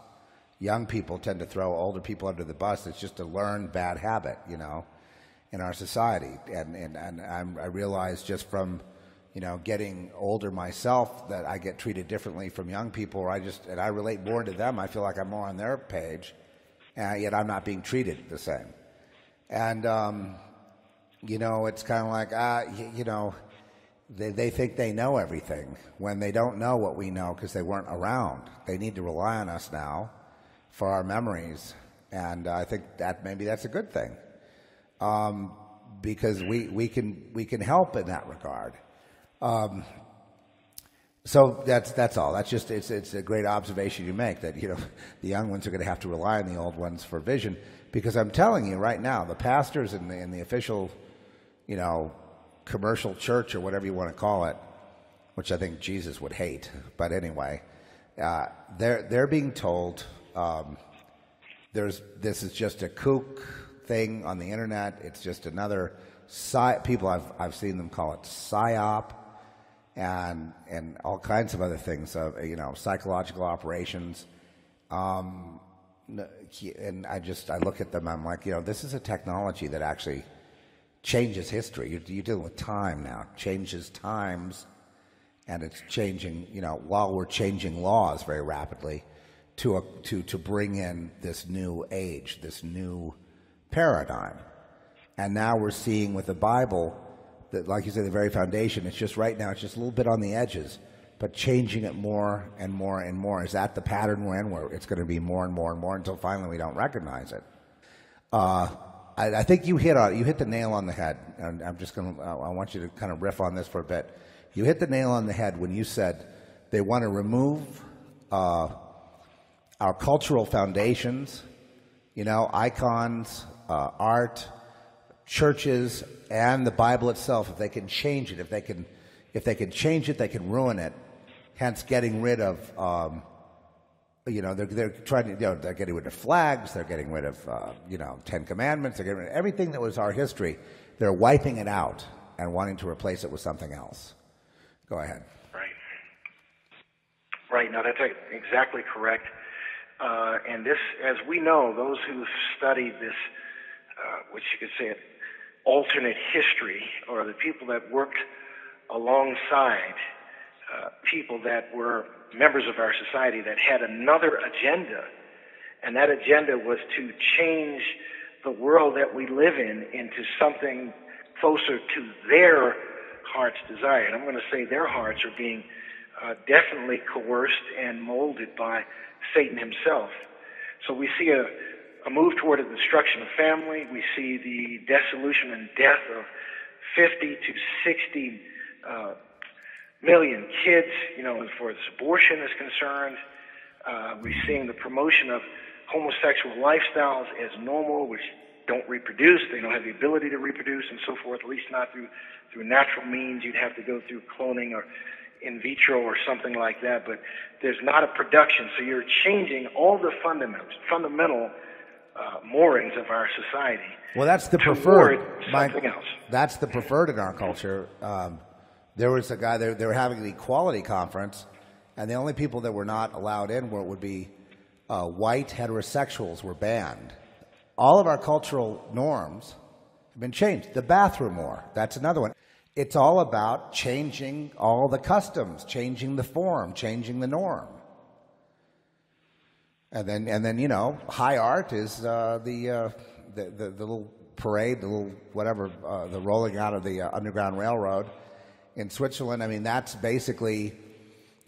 Young people tend to throw older people under the bus. It's just a learned bad habit, you know, in our society. And and, and I'm, I realize just from you know getting older myself that I get treated differently from young people. Or I just and I relate more to them. I feel like I'm more on their page, and yet I'm not being treated the same. And um, you know, it's kind of like ah, y- you know, they they think they know everything when they don't know what we know because they weren't around. They need to rely on us now for our memories, and I think that maybe that's a good thing um, because we we can we can help in that regard. Um, so that's that's all. That's just it's it's a great observation you make that you know the young ones are going to have to rely on the old ones for vision because I'm telling you right now the pastors and the in the official you know commercial church or whatever you want to call it, which I think Jesus would hate, but anyway, uh, they're they're being told um, there's this is just a kook thing on the internet. It's just another psy- people I've I've seen them call it psyop and and all kinds of other things of you know psychological operations. Um, and I just I look at them. I'm like, you know, this is a technology that actually changes history. You're, you're dealing with time now, changes times, and it's changing. You know, while we're changing laws very rapidly to a, to to bring in this new age, this new paradigm. And now we're seeing with the Bible that, like you said, the very foundation, it's just right now, it's just a little bit on the edges, but changing it more and more and more. Is that the pattern we're in where it's going to be more and more and more until finally we don't recognize it? Uh, I, I think you hit on you hit the nail on the head, and I'm just going to. I want you to kind of riff on this for a bit. You hit the nail on the head when you said they want to remove uh, our cultural foundations, you know, icons, uh, art, churches, and the Bible itself. If they can change it, if they can, if they can change it, they can ruin it. Hence, getting rid of. Um, you know, they're, they're trying to, you know, they're getting rid of flags, they're getting rid of, uh, you know, Ten Commandments, they're getting rid of everything that was our history. They're wiping it out and wanting to replace it with something else. Go ahead. Right. Right. No, that's exactly correct. Uh, and this, as we know, those who studied this, uh, which you could say, alternate history, or the people that worked alongside uh, people that were members of our society that had another agenda, and that agenda was to change the world that we live in into something closer to their heart's desire. And I'm going to say their hearts are being uh, definitely coerced and molded by Satan himself. So we see a, a move toward the destruction of family. We see the dissolution and death of 50 to 60 uh, million kids, you know, as far as abortion is concerned. Uh, we're seeing the promotion of homosexual lifestyles as normal, which don't reproduce. They don't have the ability to reproduce and so forth, at least not through, through natural means. You'd have to go through cloning or in vitro or something like that, but there's not a production. So you're changing all the fundamentals, fundamental uh, moorings of our society. Well, that's the preferred. Something else. That's the preferred in our culture. Um, there was a guy, they, they were having the equality conference, and the only people that were not allowed in were, would be uh, white heterosexuals were banned. All of our cultural norms have been changed. The bathroom war, that's another one. It's all about changing all the customs, changing the form, changing the norm. And then, and then you know, high art is uh, the, uh, the, the, the little parade, the little whatever, uh, the rolling out of the uh, Underground Railroad in Switzerland. I mean, that's basically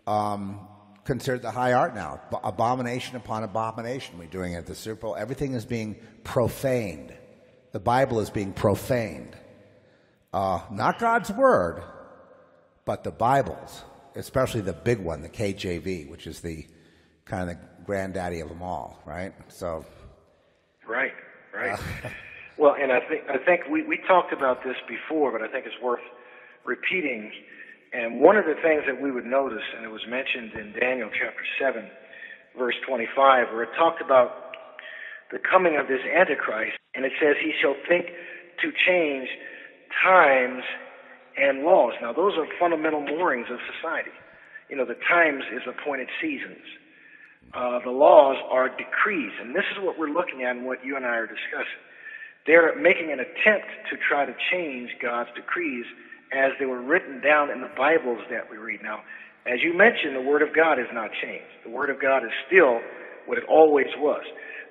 um, considered the high art now. Abomination upon abomination. We're doing it at the Super Bowl. Everything is being profaned. The Bible is being profaned. Uh, not God's word, but the Bible's, especially the big one, the KJV, which is the kind of the granddaddy of them all, right? So, right, right. well, and I think I think we, we talked about this before, but I think it's worth repeating. And one of the things that we would notice, and it was mentioned in Daniel chapter 7, verse 25, where it talked about the coming of this Antichrist, and it says, He shall think to change times and laws. Now, those are fundamental moorings of society. You know, the times is appointed seasons. Uh, the laws are decrees, and this is what we're looking at and what you and I are discussing. They're making an attempt to try to change God's decrees as they were written down in the Bibles that we read. Now, as you mentioned, the Word of God has not changed. The Word of God is still what it always was.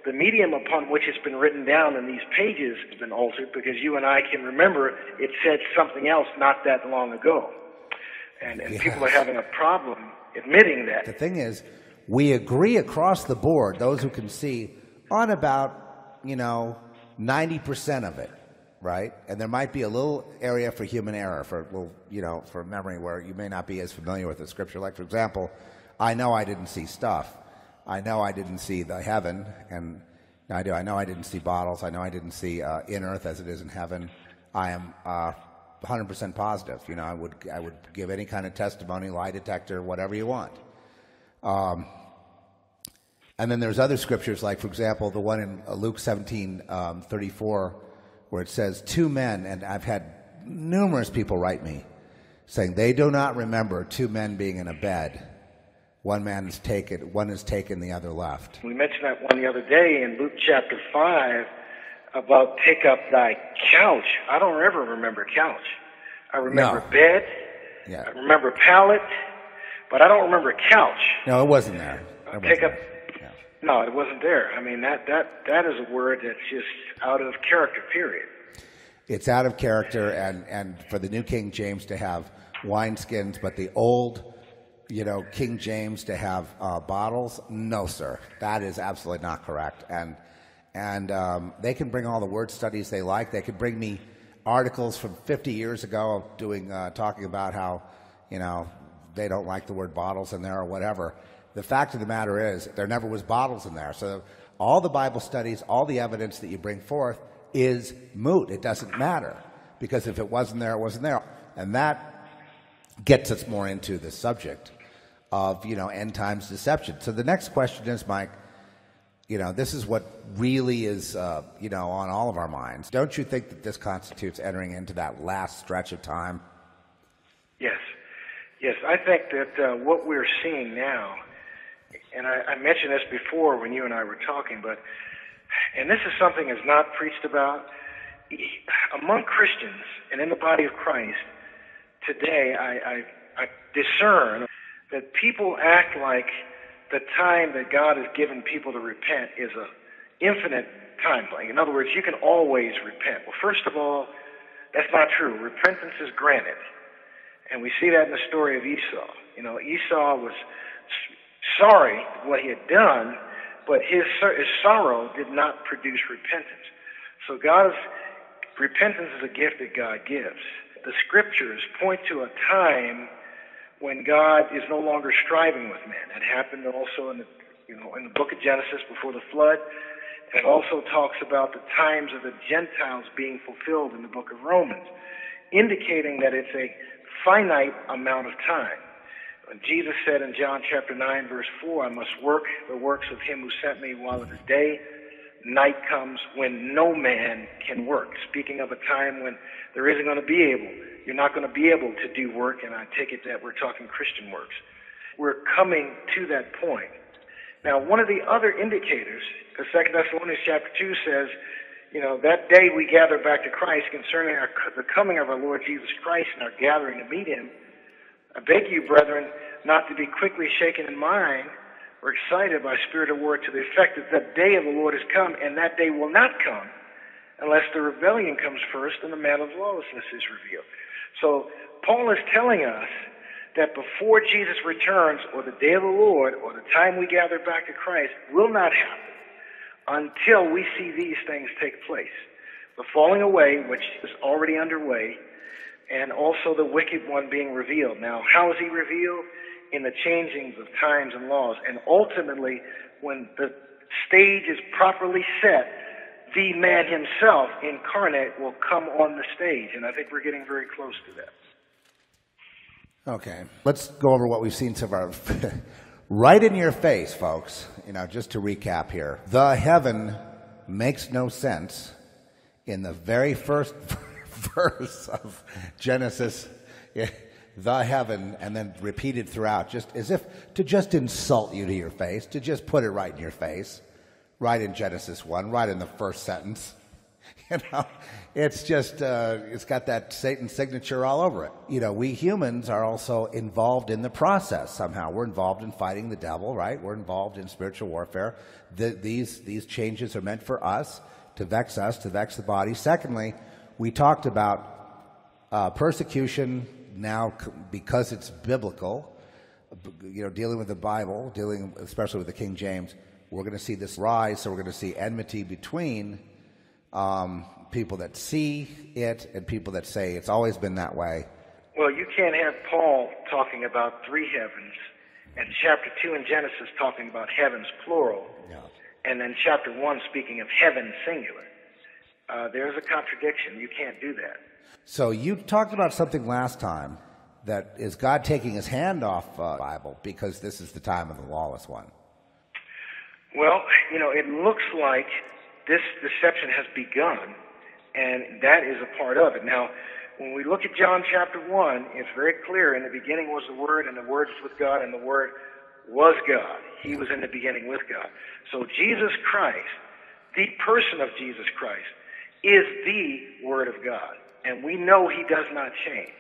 The medium upon which it's been written down in these pages has been altered because you and I can remember it said something else not that long ago. And, and yes. people are having a problem admitting that. The thing is, we agree across the board, those who can see, on about, you know, 90% of it right? And there might be a little area for human error, for little, you know, for memory where you may not be as familiar with the scripture. Like, for example, I know I didn't see stuff. I know I didn't see the heaven, and I do. I know I didn't see bottles. I know I didn't see uh, in earth as it is in heaven. I am uh, 100% positive. You know, I would I would give any kind of testimony, lie detector, whatever you want. Um, and then there's other scriptures, like for example, the one in Luke 17, um, 34 where it says two men, and I've had numerous people write me saying they do not remember two men being in a bed. One man is taken, one is taken, the other left. We mentioned that one the other day in Luke chapter 5 about take up thy couch. I don't ever remember couch. I remember no. bed. Yeah. I remember pallet, but I don't remember couch. No, it wasn't there. It wasn't take up no, it wasn't there. I mean, that, that, that is a word that's just out of character, period. It's out of character, and, and for the New King James to have wineskins, but the old, you know, King James to have uh, bottles, no, sir. That is absolutely not correct. And, and um, they can bring all the word studies they like. They could bring me articles from 50 years ago doing uh, talking about how you know they don't like the word bottles in there or whatever. The fact of the matter is, there never was bottles in there. So all the Bible studies, all the evidence that you bring forth is moot. It doesn't matter because if it wasn't there, it wasn't there, and that gets us more into the subject of you know end times deception. So the next question is, Mike you know, this is what really is, uh, you know, on all of our minds. Don't you think that this constitutes entering into that last stretch of time? Yes. Yes, I think that uh, what we're seeing now, and I, I mentioned this before when you and I were talking, but, and this is something that's not preached about among Christians and in the body of Christ today, I, I, I discern that people act like the time that God has given people to repent is an infinite time blank. In other words, you can always repent. Well, first of all, that's not true. Repentance is granted. And we see that in the story of Esau. You know, Esau was sorry what he had done, but his, his sorrow did not produce repentance. So God's repentance is a gift that God gives. The scriptures point to a time when God is no longer striving with man. That happened also in the you know in the book of Genesis before the flood. It also talks about the times of the Gentiles being fulfilled in the book of Romans, indicating that it's a finite amount of time. Jesus said in John chapter 9 verse 4, I must work the works of him who sent me while it is day. Night comes when no man can work. Speaking of a time when there isn't going to be able you're not going to be able to do work, and I take it that we're talking Christian works. We're coming to that point. Now, one of the other indicators, because Second Thessalonians chapter 2 says, you know, that day we gather back to Christ concerning our, the coming of our Lord Jesus Christ and our gathering to meet him. I beg you, brethren, not to be quickly shaken in mind or excited by spirit of word to the effect that the day of the Lord has come, and that day will not come unless the rebellion comes first and the man of lawlessness is revealed. So Paul is telling us that before Jesus returns, or the day of the Lord, or the time we gather back to Christ, will not happen until we see these things take place. The falling away, which is already underway, and also the wicked one being revealed. Now, how is he revealed? In the changings of times and laws. And ultimately, when the stage is properly set, the man himself incarnate will come on the stage. And I think we're getting very close to that. Okay. Let's go over what we've seen so far. right in your face, folks. You know, just to recap here. The heaven makes no sense in the very first verse of Genesis. The heaven, and then repeated throughout, just as if to just insult you to your face, to just put it right in your face right in Genesis 1, right in the first sentence. You know, it's just, uh, it's got that Satan signature all over it. You know, we humans are also involved in the process somehow. We're involved in fighting the devil, right? We're involved in spiritual warfare. The, these, these changes are meant for us, to vex us, to vex the body. Secondly, we talked about uh, persecution now because it's biblical, you know, dealing with the Bible, dealing especially with the King James we're going to see this rise. So we're going to see enmity between um, people that see it and people that say it's always been that way. Well, you can't have Paul talking about three heavens and chapter 2 in Genesis talking about heavens plural, yeah. and then chapter 1 speaking of heaven singular. Uh, there's a contradiction. You can't do that. So you talked about something last time that is God taking his hand off uh, Bible because this is the time of the lawless one. Well, you know, it looks like this deception has begun, and that is a part of it. Now, when we look at John chapter 1, it's very clear in the beginning was the Word, and the Word was with God, and the Word was God. He was in the beginning with God. So Jesus Christ, the person of Jesus Christ, is the Word of God. And we know He does not change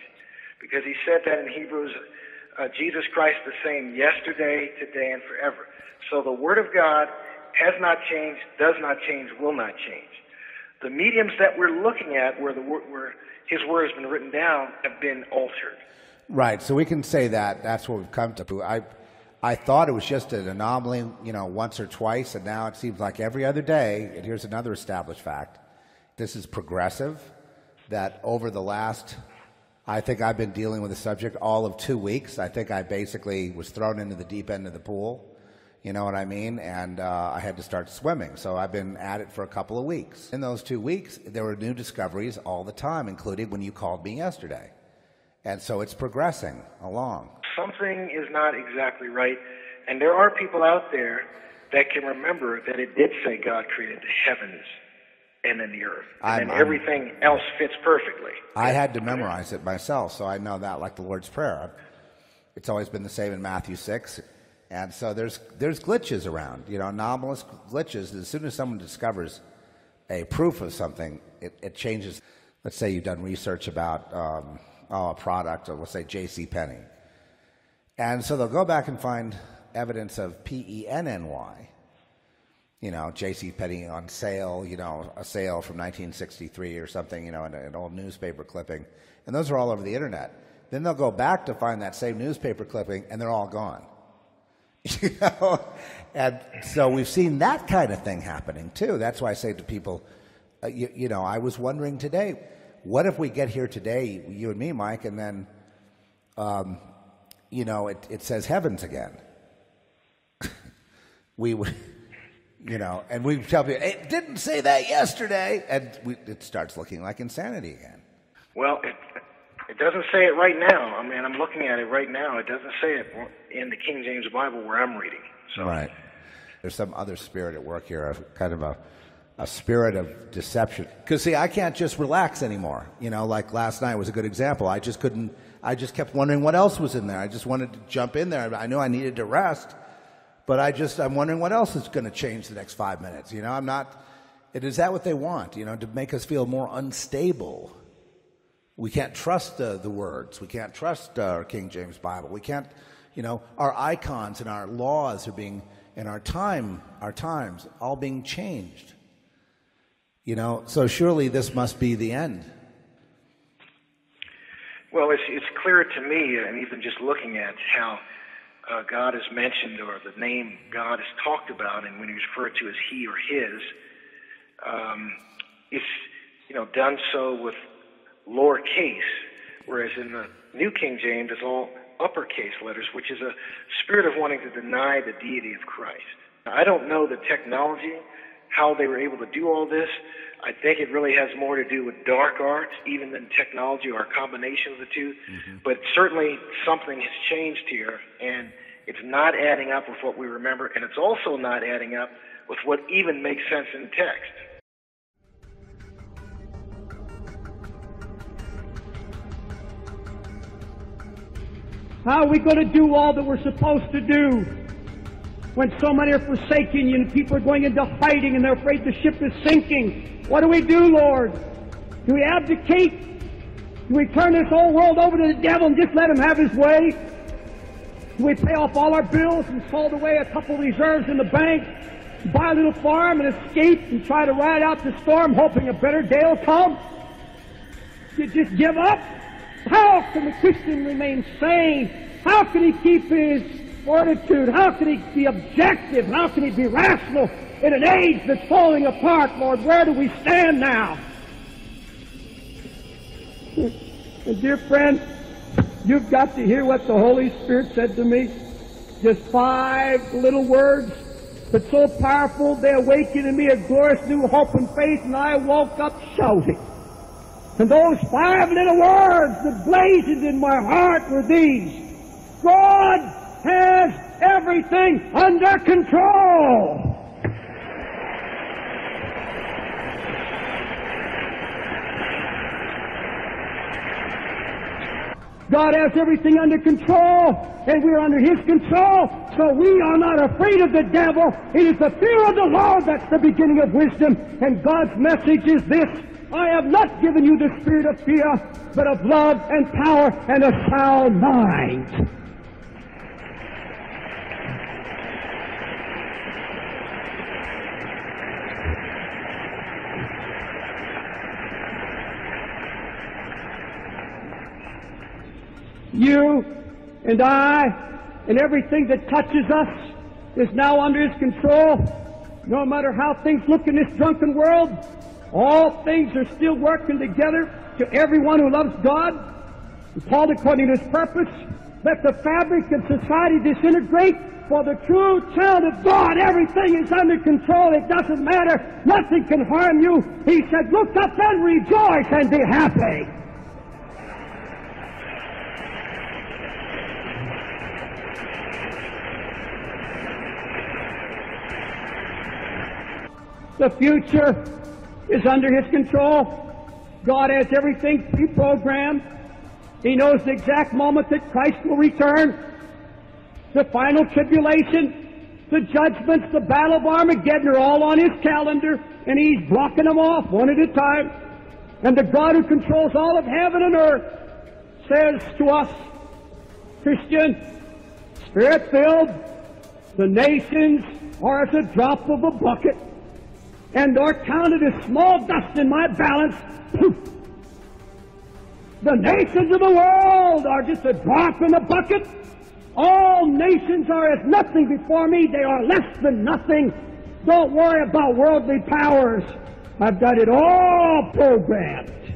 because He said that in Hebrews uh, Jesus Christ the same yesterday, today, and forever. So the Word of God has not changed, does not change, will not change. The mediums that we're looking at, where the where His Word has been written down, have been altered. Right. So we can say that that's what we've come to. I, I thought it was just an anomaly, you know, once or twice, and now it seems like every other day. And here's another established fact: this is progressive. That over the last, I think I've been dealing with the subject all of two weeks. I think I basically was thrown into the deep end of the pool. You know what I mean? And uh, I had to start swimming. So I've been at it for a couple of weeks. In those two weeks, there were new discoveries all the time, including when you called me yesterday. And so it's progressing along. Something is not exactly right. And there are people out there that can remember that it did say God created the heavens and then the earth. And I'm- then I'm- everything else fits perfectly. I had to memorize it myself, so I know that like the Lord's Prayer. It's always been the same in Matthew 6. And so there's, there's glitches around, you know, anomalous glitches. As soon as someone discovers a proof of something, it, it changes. Let's say you've done research about um, oh, a product, or let's say J.C. Penney. And so they'll go back and find evidence of P E N N Y. You know, J.C. Penney on sale, you know, a sale from 1963 or something, you know, in an old newspaper clipping. And those are all over the internet. Then they'll go back to find that same newspaper clipping and they're all gone. You know? And so we've seen that kind of thing happening too. That's why I say to people, uh, you, you know, I was wondering today, what if we get here today, you and me, Mike, and then, um, you know, it, it says heavens again. we would, you know, and we tell people, it didn't say that yesterday. And we, it starts looking like insanity again. Well, it, it doesn't say it right now. I mean, I'm looking at it right now. It doesn't say it in the King James Bible where I'm reading. So Right. There's some other spirit at work here, a kind of a, a spirit of deception. Because, see, I can't just relax anymore. You know, like last night was a good example. I just couldn't, I just kept wondering what else was in there. I just wanted to jump in there. I knew I needed to rest, but I just, I'm wondering what else is going to change the next five minutes. You know, I'm not, is that what they want, you know, to make us feel more unstable? We can't trust uh, the words. We can't trust uh, our King James Bible. We can't, you know, our icons and our laws are being, and our time, our times, all being changed. You know, so surely this must be the end. Well, it's, it's clear to me, and even just looking at how uh, God is mentioned or the name God is talked about, and when he's referred to as he or his, um, it's you know done so with lowercase, whereas in the New King James it's all uppercase letters, which is a spirit of wanting to deny the deity of Christ. Now, I don't know the technology, how they were able to do all this. I think it really has more to do with dark arts, even than technology or a combination of the 2 mm-hmm. But certainly something has changed here, and it's not adding up with what we remember, and it's also not adding up with what even makes sense in text. How are we going to do all that we're supposed to do when so many are forsaking you and people are going into hiding and they're afraid the ship is sinking? What do we do, Lord? Do we abdicate? Do we turn this whole world over to the devil and just let him have his way? Do we pay off all our bills and fold away a couple reserves in the bank, buy a little farm and escape and try to ride out the storm hoping a better day will come? You just give up? How can the Christian remain sane? How can he keep his fortitude? How can he be objective? How can he be rational in an age that's falling apart, Lord? Where do we stand now? And dear friend, you've got to hear what the Holy Spirit said to me. Just five little words, but so powerful they awakened in me a glorious new hope and faith, and I woke up shouting. And those five little words that blazed in my heart were these. God has everything under control. God has everything under control, and we're under His control, so we are not afraid of the devil. It is the fear of the Lord that's the beginning of wisdom, and God's message is this I have not given you the spirit of fear, but of love and power and a sound mind. You and I and everything that touches us is now under His control. No matter how things look in this drunken world, all things are still working together to everyone who loves God. And Paul, according to His purpose, let the fabric of society disintegrate. For the true child of God, everything is under control. It doesn't matter. Nothing can harm you. He said, look up and rejoice and be happy. The future is under His control. God has everything pre-programmed. He knows the exact moment that Christ will return. The final tribulation, the judgments, the battle of Armageddon are all on His calendar, and He's blocking them off one at a time. And the God who controls all of heaven and earth says to us, Christian, Spirit-filled, the nations are as a drop of a bucket and are counted as small dust in my balance. Poof. The nations of the world are just a drop in the bucket. All nations are as nothing before me. They are less than nothing. Don't worry about worldly powers. I've got it all programmed.